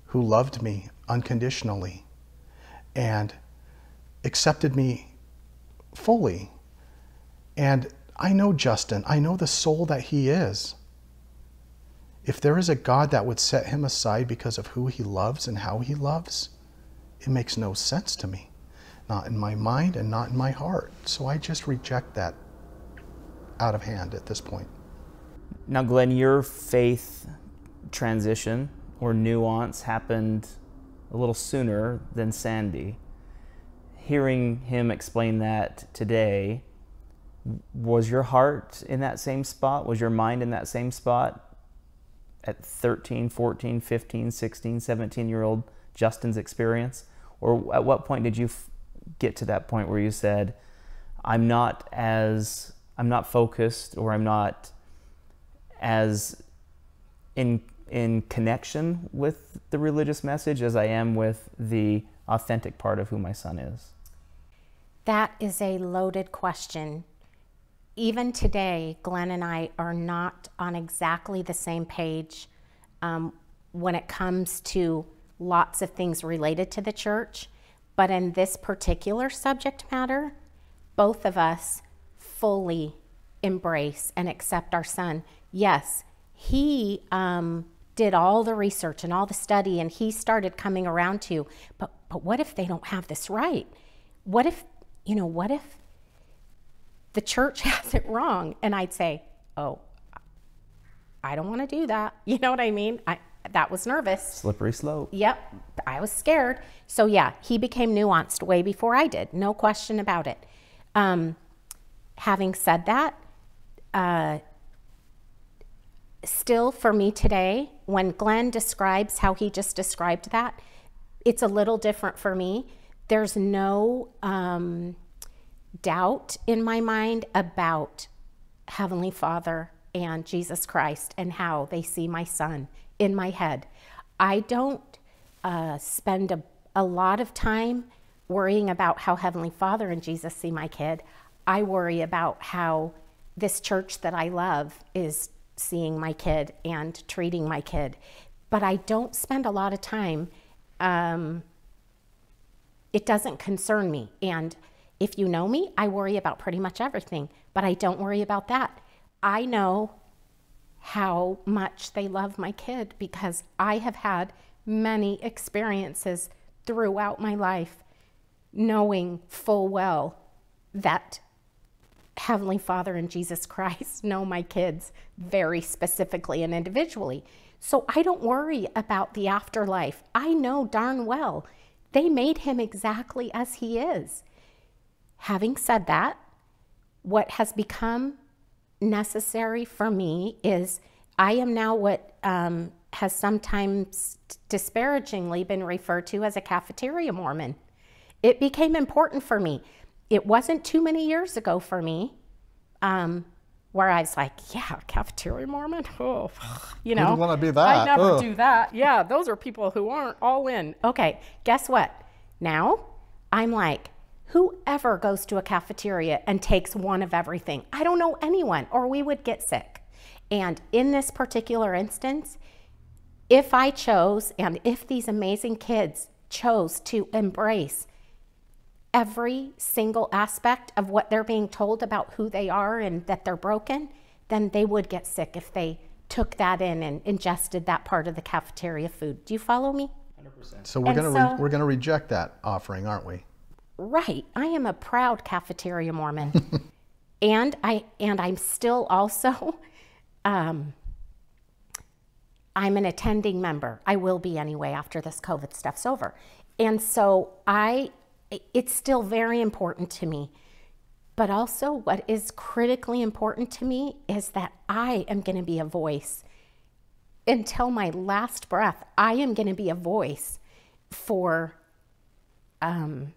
who loved me unconditionally and accepted me fully. And I know Justin, I know the soul that he is. If there is a God that would set him aside because of who he loves and how he loves, it makes no sense to me. Not in my mind and not in my heart. So I just reject that out of hand at this point. Now, Glen, your faith transition or nuance happened a little sooner than Sandee. Hearing him explain that today, was your heart in that same spot? Was your mind in that same spot at 13, 14, 15, 16, 17 year old Justin's experience? Or at what point did you get to that point where you said, I'm not as, I'm not focused or I'm not as in in connection with the religious message as I am with the authentic part of who my son is? That is a loaded question. Even today, Glen and I are not on exactly the same page um, when it comes to lots of things related to the church. But in this particular subject matter, both of us fully embrace and accept our son. Yes, he um, did all the research and all the study and he started coming around to but but what if they don't have this right what if you know what if the church has it wrong. And i'd say oh i don't want to do that. You know what i mean? I that was nervous. Slippery slope. Yep i was scared. So yeah he became nuanced way before i did no question about it. Um, having said that uh, still for me today, when Glen describes how he just described that, it's a little different for me. There's no um, doubt in my mind about Heavenly Father and Jesus Christ and how they see my son in my head. I don't uh, spend a, a lot of time worrying about how Heavenly Father and Jesus see my kid. I worry about how this church that I love is seeing my kid and treating my kid. But I don't spend a lot of time um, it doesn't concern me. And if you know me, I worry about pretty much everything, but I don't worry about that. I know how much they love my kid because I have had many experiences throughout my life knowing full well that Heavenly Father and Jesus Christ know my kids very specifically and individually. So I don't worry about the afterlife. I know darn well they made him exactly as he is. Having said that, what has become necessary for me is I am now what um, has sometimes disparagingly been referred to as a cafeteria Mormon. It became important for me. It wasn't too many years ago for me um, where I was like, yeah, cafeteria Mormon? Oh, you know. Who'd want to be that? I never Ugh. do that. Yeah, those are people who aren't all in. Okay, guess what? Now I'm like, whoever goes to a cafeteria and takes one of everything, I don't know anyone, or we would get sick. And in this particular instance, if I chose and if these amazing kids chose to embrace every single aspect of what they're being told about who they are and that they're broken, then they would get sick if they took that in and ingested that part of the cafeteria food. Do you follow me? So we're gonna so- re- we're gonna reject that offering, aren't we? Right. I am a proud cafeteria Mormon. and I and I'm still also um, I'm an attending member. I will be anyway after this COVID stuff's over. And so I it's still very important to me. But also what is critically important to me is that I am going to be a voice until my last breath. I am going to be a voice for um,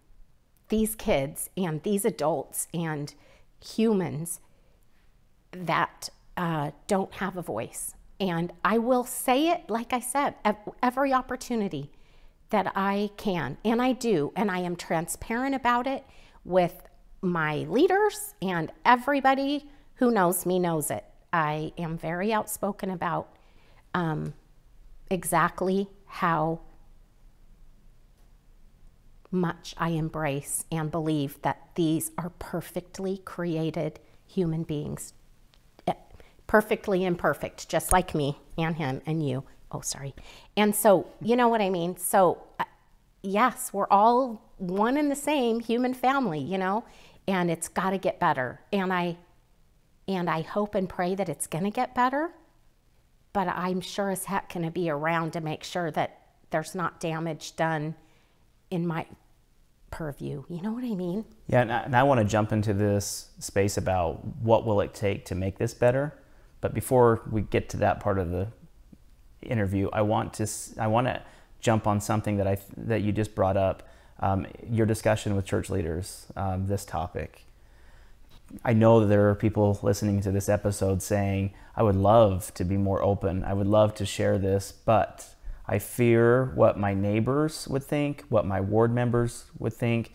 these kids and these adults and humans that uh, don't have a voice. And I will say it, like I said, every opportunity that I can. And I do. And I am transparent about it with my leaders and everybody who knows me knows it. I am very outspoken about um, exactly how much I embrace and believe that these are perfectly created human beings. Eh, Perfectly imperfect, just like me and him and you. Oh, sorry. And so, you know what I mean? So, uh, yes, we're all one and the same human family, you know, and it's got to get better. And I and I hope and pray that it's going to get better but I'm sure as heck going to be around to make sure that there's not damage done in my purview. You know what I mean? Yeah, and I, and I want to jump into this space about what will it take to make this better. But before we get to that part of the interview, I want to I want to jump on something that I that you just brought up, um, your discussion with church leaders, um, this topic. I know that there are people listening to this episode saying, I would love to be more open. I would love to share this, but I fear what my neighbors would think, what my ward members would think,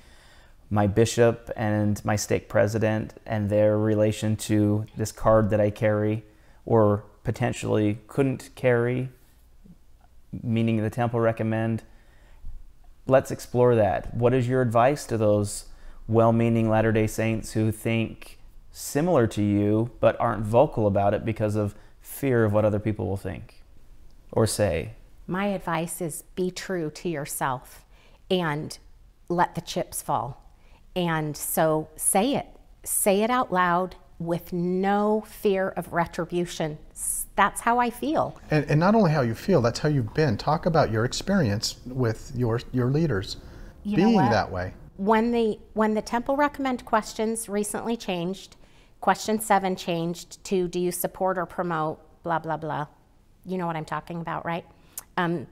my bishop and my stake president and their relation to this card that I carry or potentially couldn't carry, meaning the temple recommend. Let's explore that. What is your advice to those well meaning Latter day Saints who think similar to you but aren't vocal about it because of fear of what other people will think or say? My advice is be true to yourself and let the chips fall. And so say it, say it out loud with no fear of retribution. That's how I feel. And, and not only how you feel, that's how you've been. Talk about your experience with your your leaders You being that way. when the when the temple recommend questions recently changed question 7 changed to do you support or promote blah blah blah you know what i'm talking about right um,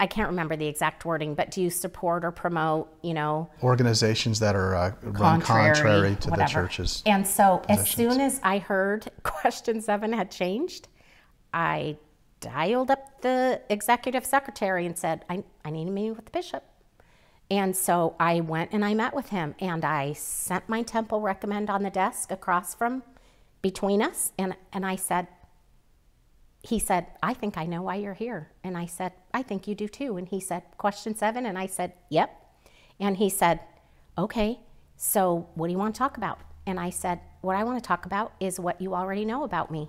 i can't remember the exact wording but do you support or promote you know Organizations that are uh, run contrary to the whatever. church's. and so as soon as i heard question 7 had changed i dialed up the executive secretary and said i, I need a meeting with the bishop and so I went and I met with him and I sent my temple recommend on the desk across from between us and, and I said, he said, I think I know why you're here. And I said, I think you do too. And he said, question seven. And I said, yep. And he said, Okay, so what do you want to talk about? And I said, What I want to talk about is what you already know about me.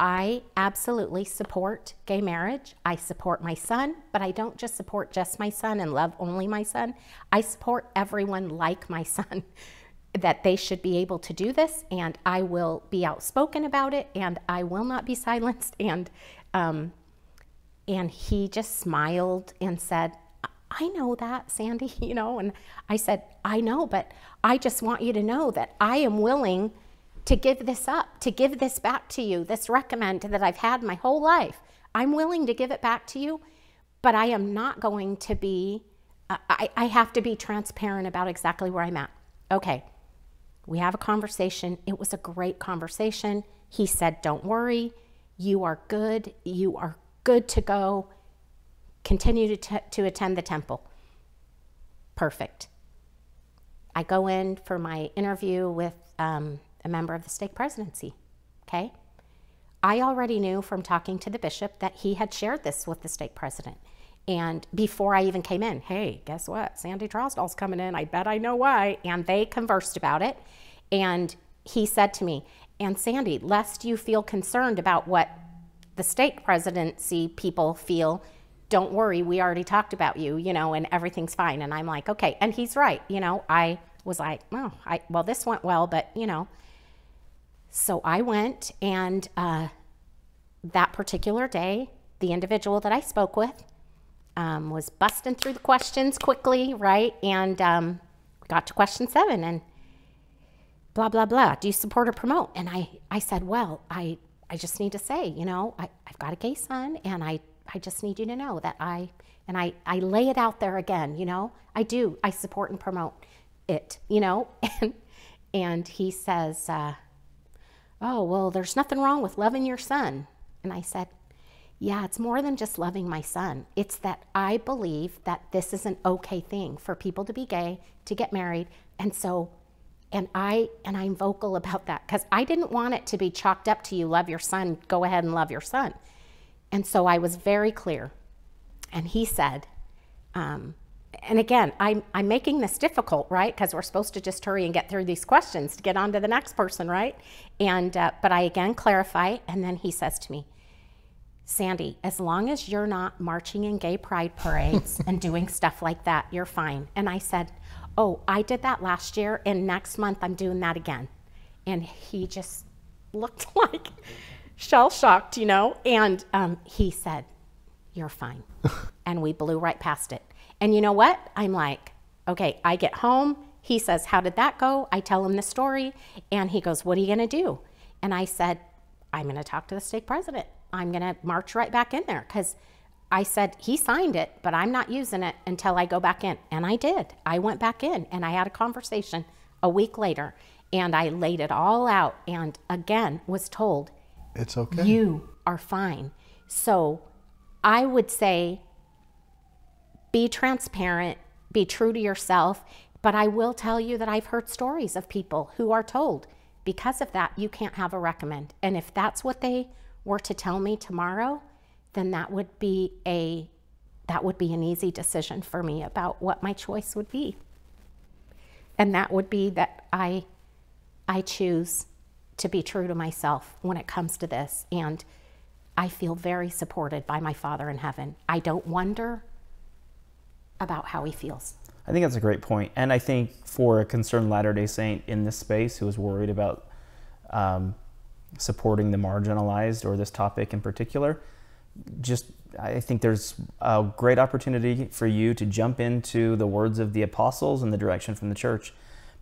I absolutely support gay marriage. I support my son, but I don't just support just my son and love only my son. I support everyone like my son, that they should be able to do this, and I will be outspoken about it, and I will not be silenced. And um, and he just smiled and said, I know that, Sandee, you know. And I said, I know, but I just want you to know that I am willing to give this up, to give this back to you, this recommend that I've had my whole life. I'm willing to give it back to you, but I am not going to be, I, I have to be transparent about exactly where I'm at. Okay, we have a conversation. It was a great conversation. He said, Don't worry, you are good, you are good to go. Continue to, to attend the temple. Perfect. I go in for my interview with um, a member of the stake presidency. Okay? I already knew from talking to the bishop that he had shared this with the stake president. And before I even came in, hey, guess what? Sandee Traasdahl's coming in. I bet I know why. And they conversed about it. And he said to me, and Sandee, lest you feel concerned about what the stake presidency people feel, don't worry, we already talked about you, you know, and everything's fine. And I'm like, okay. And he's right. You know, I was like, oh, I, well, this went well, but, you know. So I went, and uh, that particular day, the individual that I spoke with um, was busting through the questions quickly, right? And um, got to question seven, and blah, blah, blah. Do you support or promote? And I, I said, well, I I just need to say, you know, I, I've got a gay son and I, I just need you to know that I, and I, I lay it out there again, you know, I do, I support and promote it, you know, and, and he says, uh, oh, well, there's nothing wrong with loving your son. And I said, yeah, it's more than just loving my son. It's that I believe that this is an okay thing for people to be gay, to get married. And so and I and I'm vocal about that because I didn't want it to be chalked up to you love your son go ahead and love your son and so I was very clear and he said um, and again I'm, I'm making this difficult right because we're supposed to just hurry and get through these questions to get on to the next person right and uh, but I again clarify and then he says to me Sandee, as long as you're not marching in gay pride parades and doing stuff like that, you're fine. And I said, oh, I did that last year, and next month I'm doing that again. And he just looked like shell shocked, you know? And um, he said, You're fine. and we blew right past it. And you know what? I'm like, Okay, I get home. He says, How did that go? I tell him the story. And he goes, What are you going to do? And I said, I'm going to talk to the stake president. I'm going to march right back in there because I said, he signed it, but I'm not using it until I go back in. And I did. I went back in and I had a conversation a week later and I laid it all out and again was told, It's okay. You are fine. So I would say, be transparent, be true to yourself. But I will tell you that I've heard stories of people who are told, because of that, you can't have a recommend. And if that's what they were to tell me tomorrow, then that would be a that would be an easy decision for me about what my choice would be. And that would be that I I choose to be true to myself when it comes to this and I feel very supported by my Father in heaven. I don't wonder about how he feels. I think that's a great point. And I think for a concerned Latter day Saint in this space who is worried about um, supporting the marginalized or this topic in particular, just I think there's a great opportunity for you to jump into the words of the apostles and the direction from the church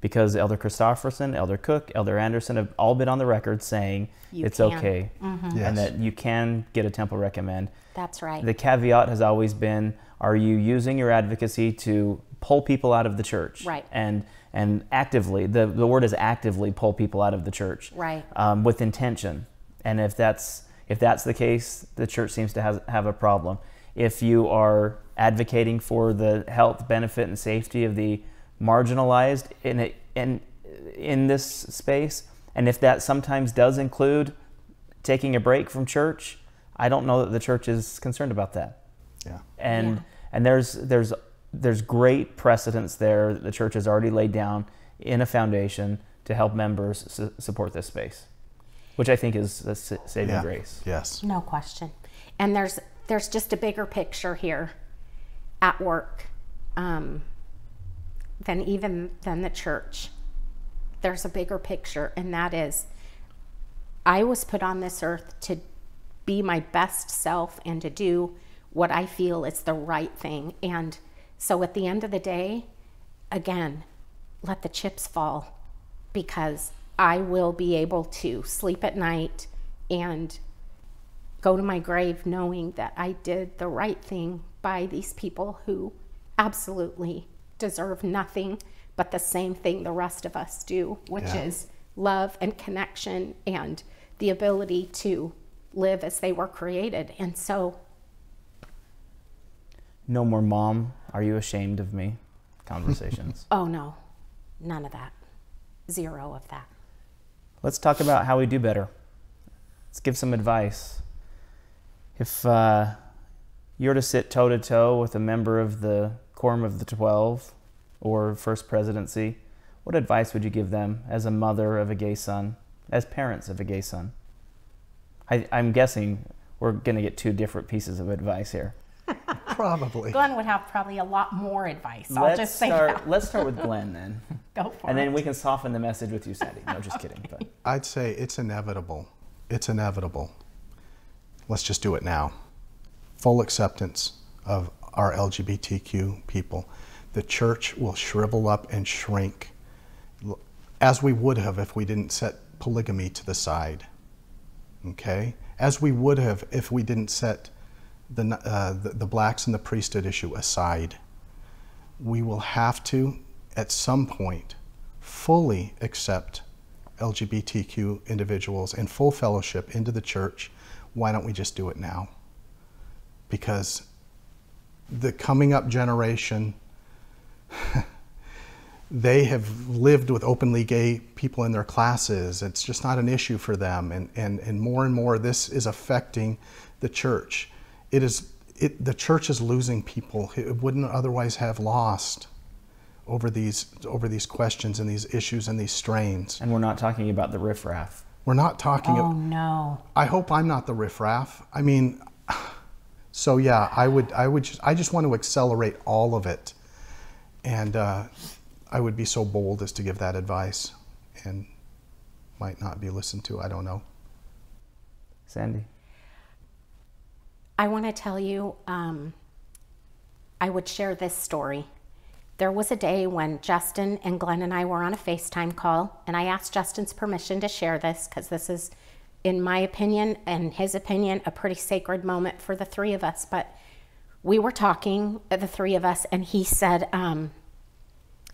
because Elder Christofferson, Elder Cook, Elder Anderson have all been on the record saying You it's can. okay Mm-hmm. Yes. and that you can get a temple recommend. That's right. The caveat has always been are you using your advocacy to pull people out of the church? Right. And and actively, the, the word is actively pull people out of the church. Right. Um, with intention. And if that's if that's the case, the church seems to have, have a problem. If you are advocating for the health, benefit, and safety of the marginalized in a, in in this space, and if that sometimes does include taking a break from church, I don't know that the church is concerned about that Yeah. and Yeah. and there's there's there's great precedence there that the church has already laid down in a foundation to help members su- support this space, which I think is a saving Yeah. grace. Yes. No question. And there's there's just a bigger picture here at work um, than even than the church. There's a bigger picture, and that is I was put on this earth to be my best self and to do what I feel is the right thing. And so at the end of the day, again, let the chips fall because I will be able to sleep at night and go to my grave knowing that I did the right thing by these people who absolutely deserve nothing but the same thing the rest of us do, which Yeah. is love and connection and the ability to live as they were created. And so, No more mom, are you ashamed of me? Conversations. oh no, none of that. Zero of that. Let's talk about how we do better. Let's give some advice. If uh, you're to sit toe to toe with a member of the Quorum of the Twelve or First Presidency, what advice would you give them as a mother of a gay son, as parents of a gay son? I, I'm guessing we're going to get two different pieces of advice here. Probably. Glen would have probably a lot more advice. I'll let's just say start. that. Let's start with Glen then, Go for and it. And then we can soften the message with you, Sandee. No, just kidding. But I'd say it's inevitable. It's inevitable. Let's just do it now. Full acceptance of our LGBTQ people. The church will shrivel up and shrink as we would have if we didn't set polygamy to the side. Okay? As we would have if we didn't set the, uh, the, the blacks and the priesthood issue aside. We will have to, at some point, fully accept LGBTQ individuals in full fellowship into the church. Why don't we just do it now? Because the coming up generation, they have lived with openly gay people in their classes. It's just not an issue for them. And, and, and more and more, this is affecting the church. It is, it, the church is losing people it wouldn't otherwise have lost over these, over these questions and these issues and these strains. and we're not talking about the riffraff. We're not talking. oh no. I hope I'm not the riffraff. I mean, so yeah, I would, I would, just, I just want to accelerate all of it, and uh, I would be so bold as to give that advice, and might not be listened to. I don't know. Sandee. I want to tell you, um, I would share this story. There was a day when Justin and Glen and I were on a FaceTime call, and I asked Justin's permission to share this because this is, in my opinion and his opinion, a pretty sacred moment for the three of us. But we were talking, uh, the three of us, and he said, um,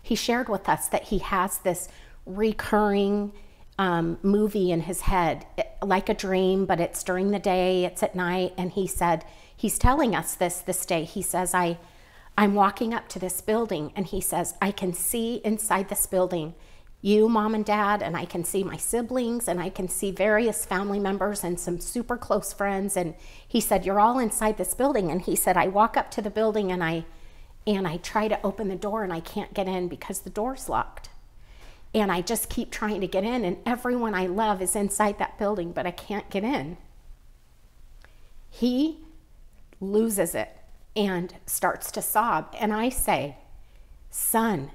he shared with us that he has this recurring um, movie in his head, like a dream, but it's during the day, it's at night. And he said, he's telling us this this day. He says, I, I'm walking up to this building, and he says, I can see inside this building you, mom and dad, and I can see my siblings, and I can see various family members and some super close friends. And he said, You're all inside this building. And he said, I walk up to the building and I and I try to open the door and I can't get in because the door's locked. And I just keep trying to get in, and everyone I love is inside that building, but I can't get in. He loses it and starts to sob. And I say, Son,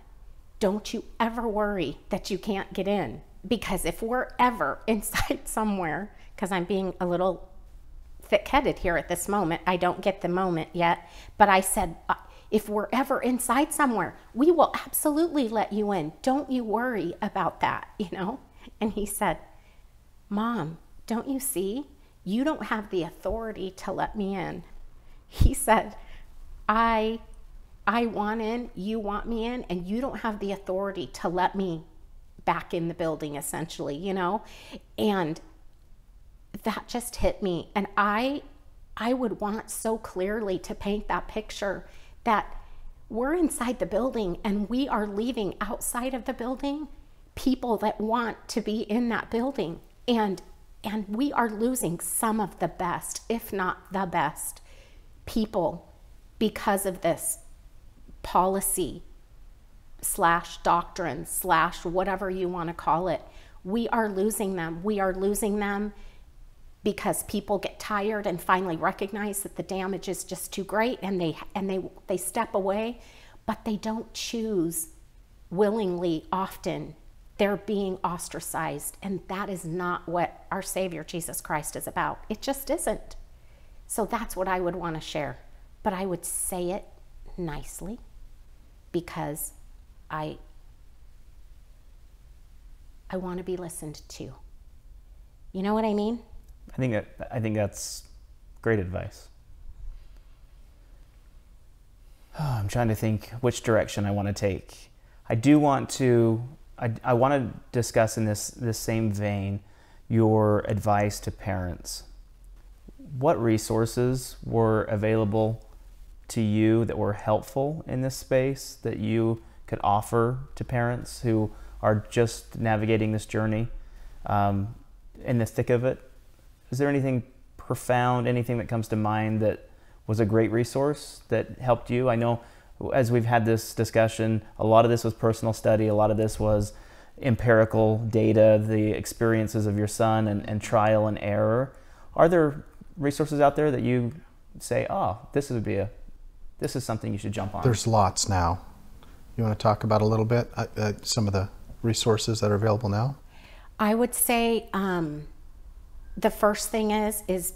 don't you ever worry that you can't get in. Because if we're ever inside somewhere, because I'm being a little thick headed here at this moment, I don't get the moment yet, but I said, "Uh, if we're ever inside somewhere, we will absolutely let you in. Don't you worry about that, you know? And he said, Mom, don't you see? You don't have the authority to let me in. He said, I I want in, you want me in, and you don't have the authority to let me back in the building essentially, you know? And that just hit me and I I would want so clearly to paint that picture that we're inside the building and we are leaving outside of the building people that want to be in that building and and we are losing some of the best if not the best people because of this policy slash doctrine slash whatever you want to call it, we are losing them. We are losing them because people get tired and finally recognize that the damage is just too great and they and they they step away, but they don't choose willingly often. They're being ostracized and that is not what our savior Jesus Christ is about. It just isn't. So that's what I would want to share. But I would say it nicely because I I want to be listened to. You know what I mean? I think that I think that's great advice. I'm trying to think which direction I want to take. I do want to I, I want to discuss in this this same vein your advice to parents. What resources were available to you that were helpful in this space that you could offer to parents who are just navigating this journey um, in the thick of it? Is there anything profound, anything that comes to mind that was a great resource that helped you? I know as we've had this discussion, a lot of this was personal study, a lot of this was empirical data, the experiences of your son, and, and trial and error. Are there resources out there that you say, oh, this would be a, this is something you should jump on? There's lots now. You want to talk about a little bit uh, uh, some of the resources that are available now? I would say um, the first thing is is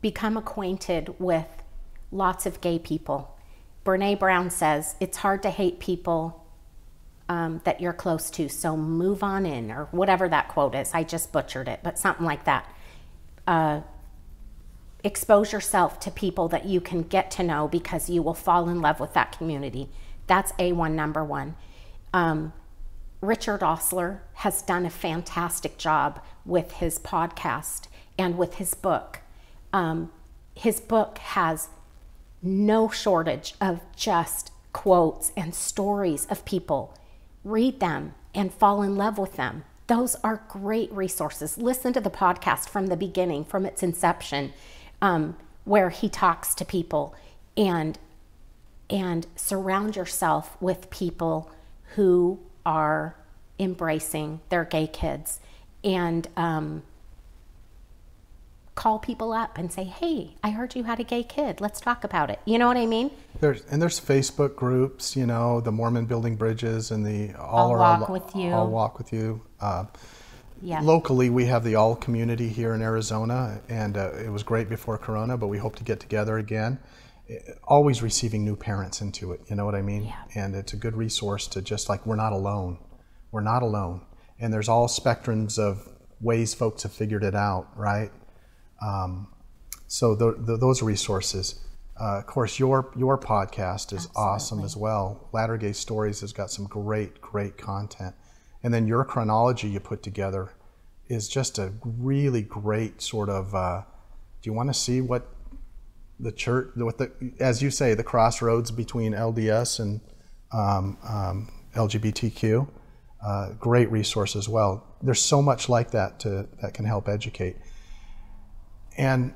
become acquainted with lots of gay people. Brene Brown says it's hard to hate people um, that you're close to, so move on in, or whatever that quote is. I just butchered it, but something like that. Uh, expose yourself to people that you can get to know because you will fall in love with that community. That's A1 number one. Um, Richard Ostler has done a fantastic job with his podcast and with his book. Um, his book has no shortage of just quotes and stories of people. Read them and fall in love with them. Those are great resources. Listen to the podcast from the beginning, from its inception, um, where he talks to people and and surround yourself with people who are embracing their gay kids and um, call people up and say hey i heard you had a gay kid let's talk about it you know what i mean there's and there's facebook groups you know the mormon building bridges and the all I'll walk with you i'll walk with you uh, yeah. Locally, we have the All community here in Arizona, and uh, it was great before Corona, but we hope to get together again always receiving new parents into it. You know what I mean? Yeah. And it's a good resource to just like we're not alone. We're not alone. And there's all spectrums of ways folks have figured it out, right? Um, so the, the, those resources. Uh, of course, your your podcast is Absolutely. awesome as well. Latter Gay Stories has got some great great content, and then your chronology you put together is just a really great sort of. Uh, do you want to see what the church, with the, as you say, the crossroads between LDS and um, um, LGBTQ. Uh, great resource as well. There's so much like that to, that can help educate. And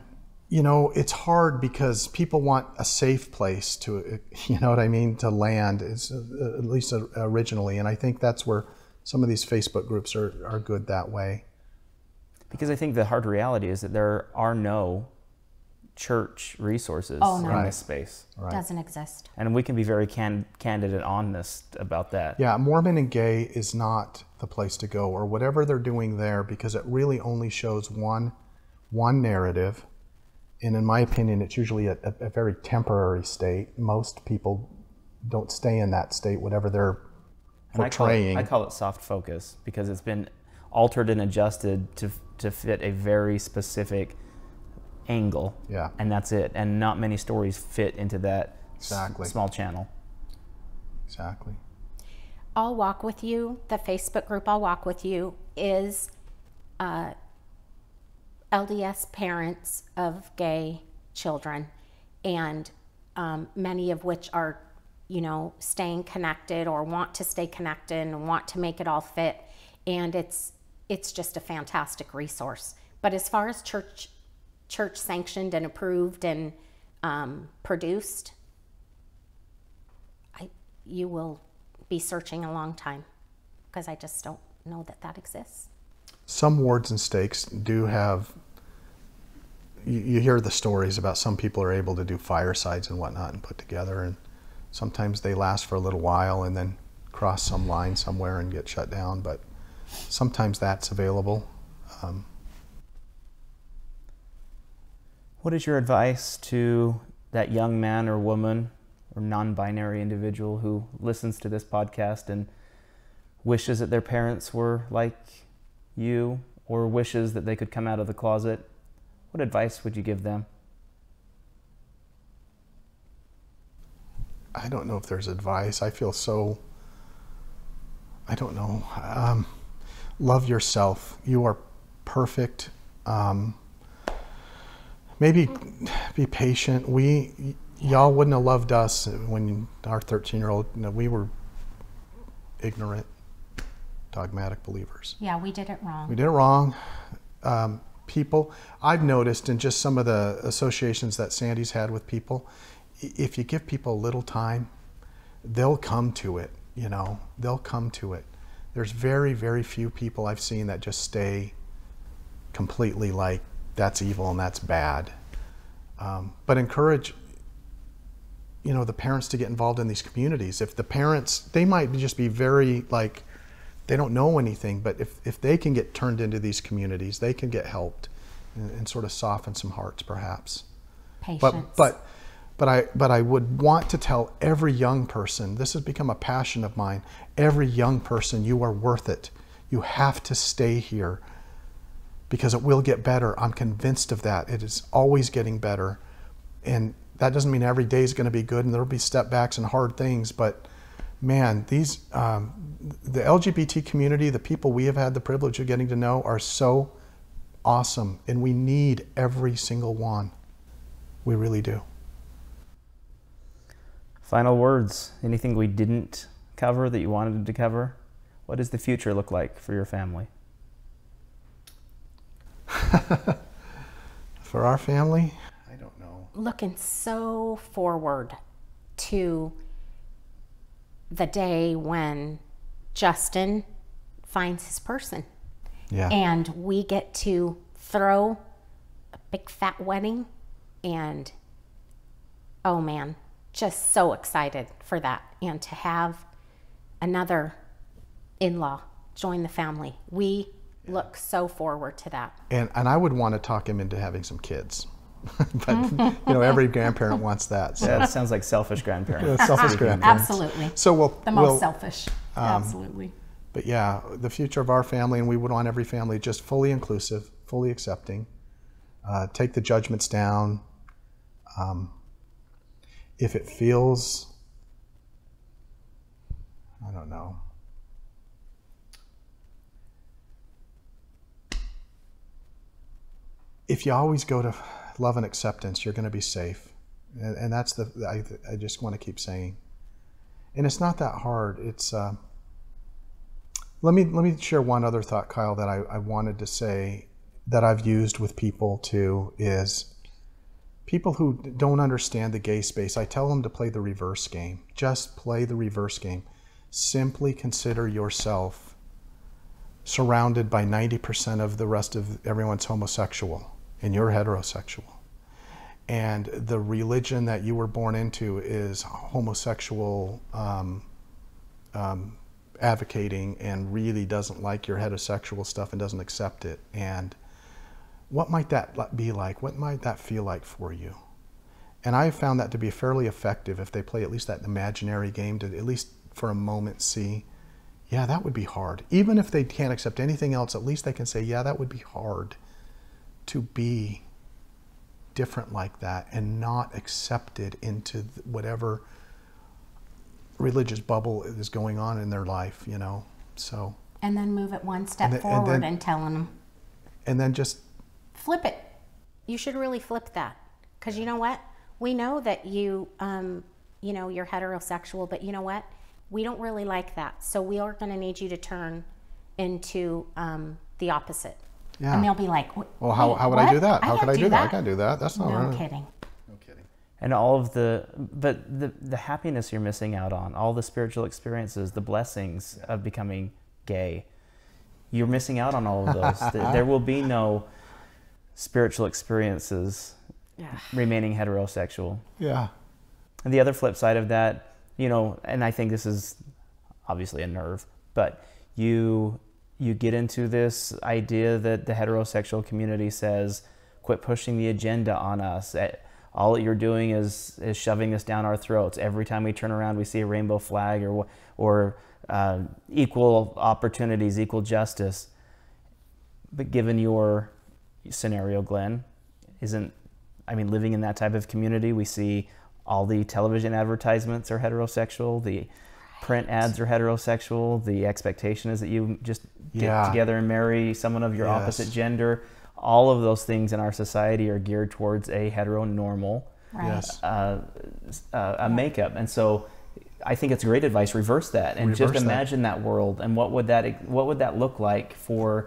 you know, it's hard because people want a safe place to, you know what I mean, to land, it's, uh, at least originally. And I think that's where some of these Facebook groups are, are good that way. Because I think the hard reality is that there are no church resources oh, no. in right. this space. Right. Doesn't exist. And we can be very can- candid and honest about that. Yeah, Mormon and gay is not the place to go, or whatever they're doing there, because it really only shows one, one narrative, and in my opinion, it's usually a, a, a very temporary state. Most people don't stay in that state, whatever they're portraying. I call, it, I call it soft focus because it's been altered and adjusted to to fit a very specific angle. Yeah. And that's it. And not many stories fit into that exactly. s- small channel. Exactly. I'll Walk With You, the Facebook group I'll Walk With You, is uh, LDS parents of gay children, and um, many of which are, you know, staying connected or want to stay connected and want to make it all fit. And it's it's just a fantastic resource. But as far as church church sanctioned and approved and um, produced. I, you will be searching a long time because I just don't know that that exists. Some wards and stakes do have. You, hear the stories about some people are able to do firesides and whatnot and put together, and sometimes they last for a little while and then cross some line somewhere and get shut down. But sometimes that's available. Um, What is your advice to that young man or woman or non binary individual who listens to this podcast and wishes that their parents were like you or wishes that they could come out of the closet? What advice would you give them? I don't know if there's advice. I feel so. I don't know. Um, love yourself. You are perfect. Um, maybe be patient. We, y'all wouldn't have loved us when our 13 year old, you know, we were ignorant, dogmatic believers. Yeah, we did it wrong. We did it wrong. Um, people, I've noticed in just some of the associations that Sandee's had with people, if you give people a little time, they'll come to it, you know, they'll come to it. There's very, very few people I've seen that just stay completely like, that's evil and that's bad. Um, but encourage, you know, the parents to get involved in these communities. If the parents, they might just be very like, they don't know anything, but if, if they can get turned into these communities, they can get helped and, and sort of soften some hearts perhaps. Patience. But, but, but I, but I would want to tell every young person, this has become a passion of mine, every young person, you are worth it. You have to stay here because it will get better. I'm convinced of that. It is always getting better. And that doesn't mean every day is going to be good and there'll be step backs and hard things, but man, these, um, the LGBT community, the people we have had the privilege of getting to know are so awesome. And we need every single one. We really do. Final words. Anything we didn't cover that you wanted to cover? What does the future look like for your family? For our family, I don't know. looking so forward to the day when Justin finds his person. Yeah. and we get to throw a big fat wedding and oh man just so excited for that. And to have another in-law join the family. We look so forward to that. And and I would want to talk him into having some kids. but you know, every grandparent wants that. So That sounds like selfish grandparents. it's selfish grandparents. absolutely So we'll, the most we'll selfish absolutely but yeah, the future of our family, and we would want every family just fully inclusive, fully accepting. Uh, take the judgments down. Um, if it feels, I don't know. If you always go to love and acceptance, you're going to be safe, and, and that's the I, I just want to keep saying. And it's not that hard. It's uh, let me let me share one other thought, Kyle, that I, I wanted to say that I've used with people too is people who don't understand the gay space. I tell them to play the reverse game. Just play the reverse game. Simply consider yourself surrounded by 90% of the rest of everyone's homosexual and you're heterosexual. And the religion that you were born into is homosexual um, um, advocating and really doesn't like your heterosexual stuff and doesn't accept it. And what might that be like? What might that feel like for you? And I have found that to be fairly effective if they play at least that imaginary game to at least for a moment see, yeah, that would be hard. Even if they can't accept anything else, at least they can say, yeah, that would be hard to be different like that and not accepted into whatever religious bubble is going on in their life, you know. So, and then move it one step And then- and forward then- and telling them and then just flip it. You should really flip that because you know what? We know that you, um, you know, you're heterosexual, but you know what? We don't really like that, so we are going to need you to turn into um, the opposite. Yeah. And they'll be like, Well, how, wait, how would I do that? How could I do that? I can't do that. That's not right. No right. kidding. No kidding. and all of the but the the happiness you're missing out on, all the spiritual experiences, the blessings of becoming gay. You're missing out on all of those. there will be no spiritual experiences Yeah. remaining heterosexual. Yeah. And the other flip side of that, you know, and I think this is obviously a nerve, but you you get into this idea that the heterosexual community says, quit pushing the agenda on us. Eh, All you're doing is is shoving this down our throats. Every time we turn around, we see a rainbow flag or or uh, equal opportunities, equal justice. But given your scenario, Glen, isn't I mean, living in that type of community, we see all the television advertisements are heterosexual, the print ads are heterosexual, the expectation is that you just get Yeah. together and marry someone of your Yes. opposite gender. All of those things in our society are geared towards a heteronormal Right. Yes. uh, uh, a makeup, and so I think it's great advice. Reverse that, and just Reverse that. imagine that. world, and what would that what would that look like for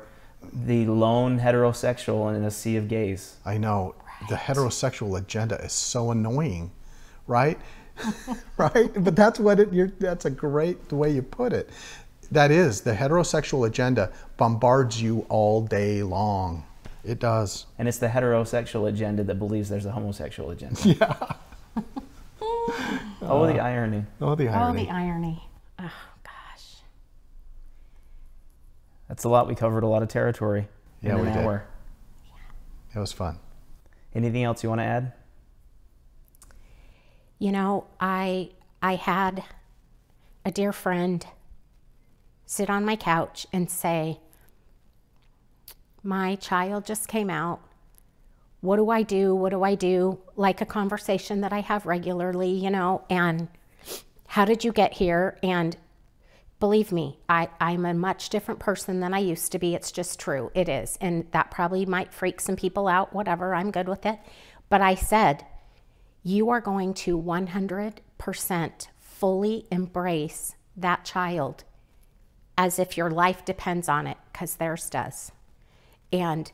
the lone heterosexual in a sea of gays? I know the heterosexual agenda is so annoying, right? right? But that's what it. You're, that's a great way you put it. That is the heterosexual agenda bombards you all day long. It does. And it's the heterosexual agenda that believes there's a homosexual agenda. Yeah. Oh, uh, oh, oh, the irony. Oh, the irony. Oh, irony. the irony. Oh, gosh. That's a lot. We covered a lot of territory Yeah, in we an did. hour. It was fun. Anything else you want to add? You know, I I had a dear friend sit on my couch and say, "My child just came out. What do I do? What do I do?" Like a conversation that I have regularly, you know, and how did you get here? And believe me, I, I'm a much different person than I used to be. It's just true. It is. And that probably might freak some people out, whatever. I'm good with it. But I said, you are going to 100% fully embrace that child as if your life depends on it, because theirs does. And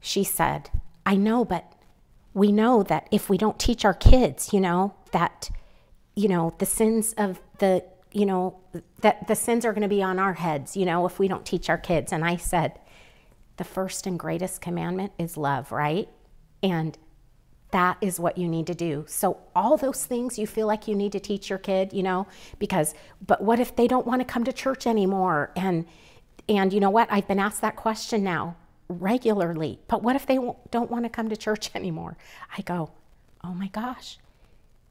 she said, I know, but we know that if we don't teach our kids, you know, that, you know, the sins of the, you know, that the sins are going to be on our heads, you know, if we don't teach our kids. And I said, the first and greatest commandment is love, right? And that is what you need to do. So all those things you feel like you need to teach your kid, you know, because but what if they don't want to come to church anymore? And and you know what? I've been asked that question now regularly. But what if they don't want to come to church anymore? I go, "Oh my gosh."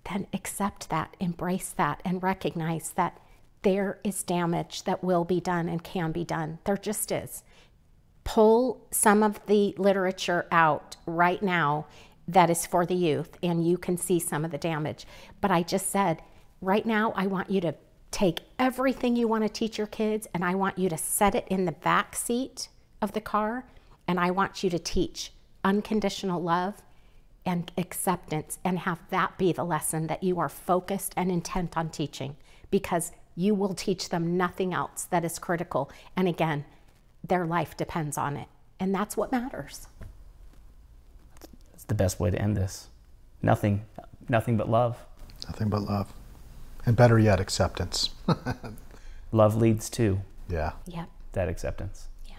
Then accept that, embrace that and recognize that there is damage that will be done and can be done. There just is pull some of the literature out right now that is for the youth and you can see some of the damage. But I just said, right now, I want you to take everything you want to teach your kids and I want you to set it in the back seat of the car and I want you to teach unconditional love and acceptance and have that be the lesson that you are focused and intent on teaching because you will teach them nothing else that is critical. And again, their life depends on it. And that's what matters. It's the best way to end this. Nothing, nothing but love. Nothing but love. And better yet, acceptance. Love leads to yeah. Yep. that acceptance. Yeah.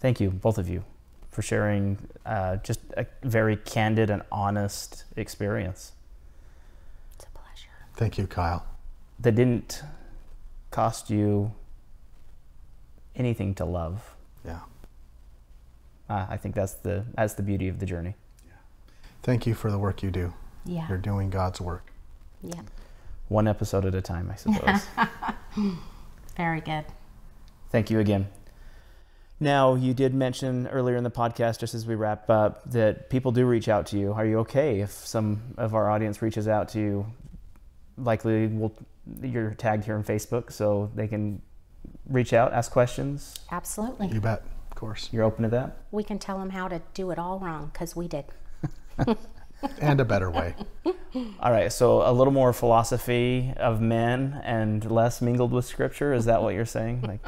Thank you, both of you, for sharing uh, just a very candid and honest experience It's a pleasure. Thank you, Kyle. that didn't cost you anything to love. Yeah. Uh, I think that's the that's the beauty of the journey. Thank you for the work you do. Yeah. You're doing God's work. Yeah. One episode at a time, I suppose. Very good. Thank you again. Now, you did mention earlier in the podcast, just as we wrap up, that people do reach out to you. Are you okay if some of our audience reaches out to you? Likely, we'll, you're tagged here on Facebook, so they can reach out, ask questions. Absolutely. You bet, of course. You're open to that? We can tell them how to do it all wrong because we did. And a better way. All right, so a little more philosophy of men and less mingled with scripture. Is that what you're saying? Like,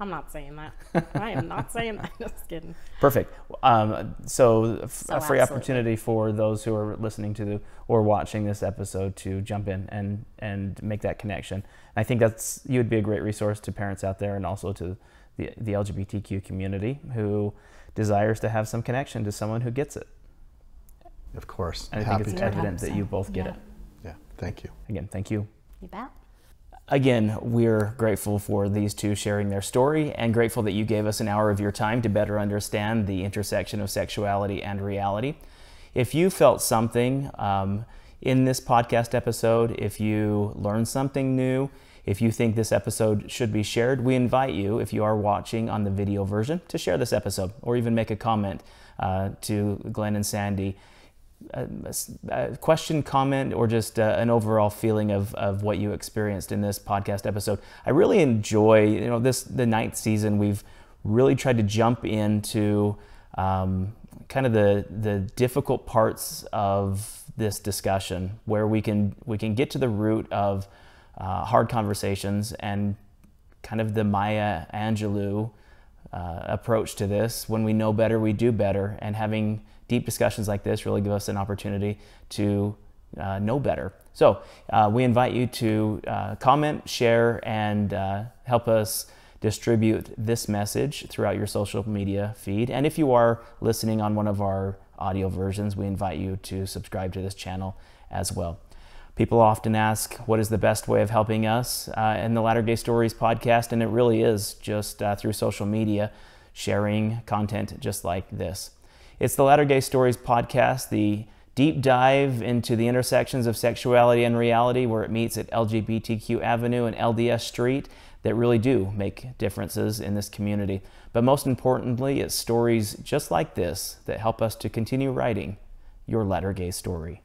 I'm not saying that. I am not saying that. Just kidding. Perfect. Um, so, f- So a free absolutely. opportunity for those who are listening to the, or watching this episode to jump in and and make that connection. I think that's you would be a great resource to parents out there and also to the the LGBTQ community who desires to have some connection to someone who gets it. Of course. And I Happy think it's evident that you both get Yeah. it. Yeah. Thank you. Again, thank you. You bet. Again, we're grateful for these two sharing their story and grateful that you gave us an hour of your time to better understand the intersection of sexuality and reality. If you felt something um, in this podcast episode, if you learned something new, if you think this episode should be shared, we invite you, if you are watching on the video version, to share this episode or even make a comment uh, to Glen and Sandee a, a question, comment, or just uh, an overall feeling of, of what you experienced in this podcast episode. I really enjoy, you know, this the ninth season. We've really tried to jump into um, kind of the the difficult parts of this discussion, where we can we can get to the root of uh, hard conversations and kind of the Maya Angelou uh, approach to this. When we know better, we do better. And having deep discussions like this really give us an opportunity to uh, know better. So uh, we invite you to uh, comment, share, and uh, help us distribute this message throughout your social media feed. And if you are listening on one of our audio versions, we invite you to subscribe to this channel as well. People often ask, what is the best way of helping us uh, in the Latter Gay Stories podcast? And it really is just uh, through social media, sharing content just like this. It's the Latter Gay Stories podcast, the deep dive into the intersections of sexuality and reality where it meets at LGBTQ Avenue and LDS Street that really do make differences in this community. But most importantly, it's stories just like this that help us to continue writing your Latter Gay story.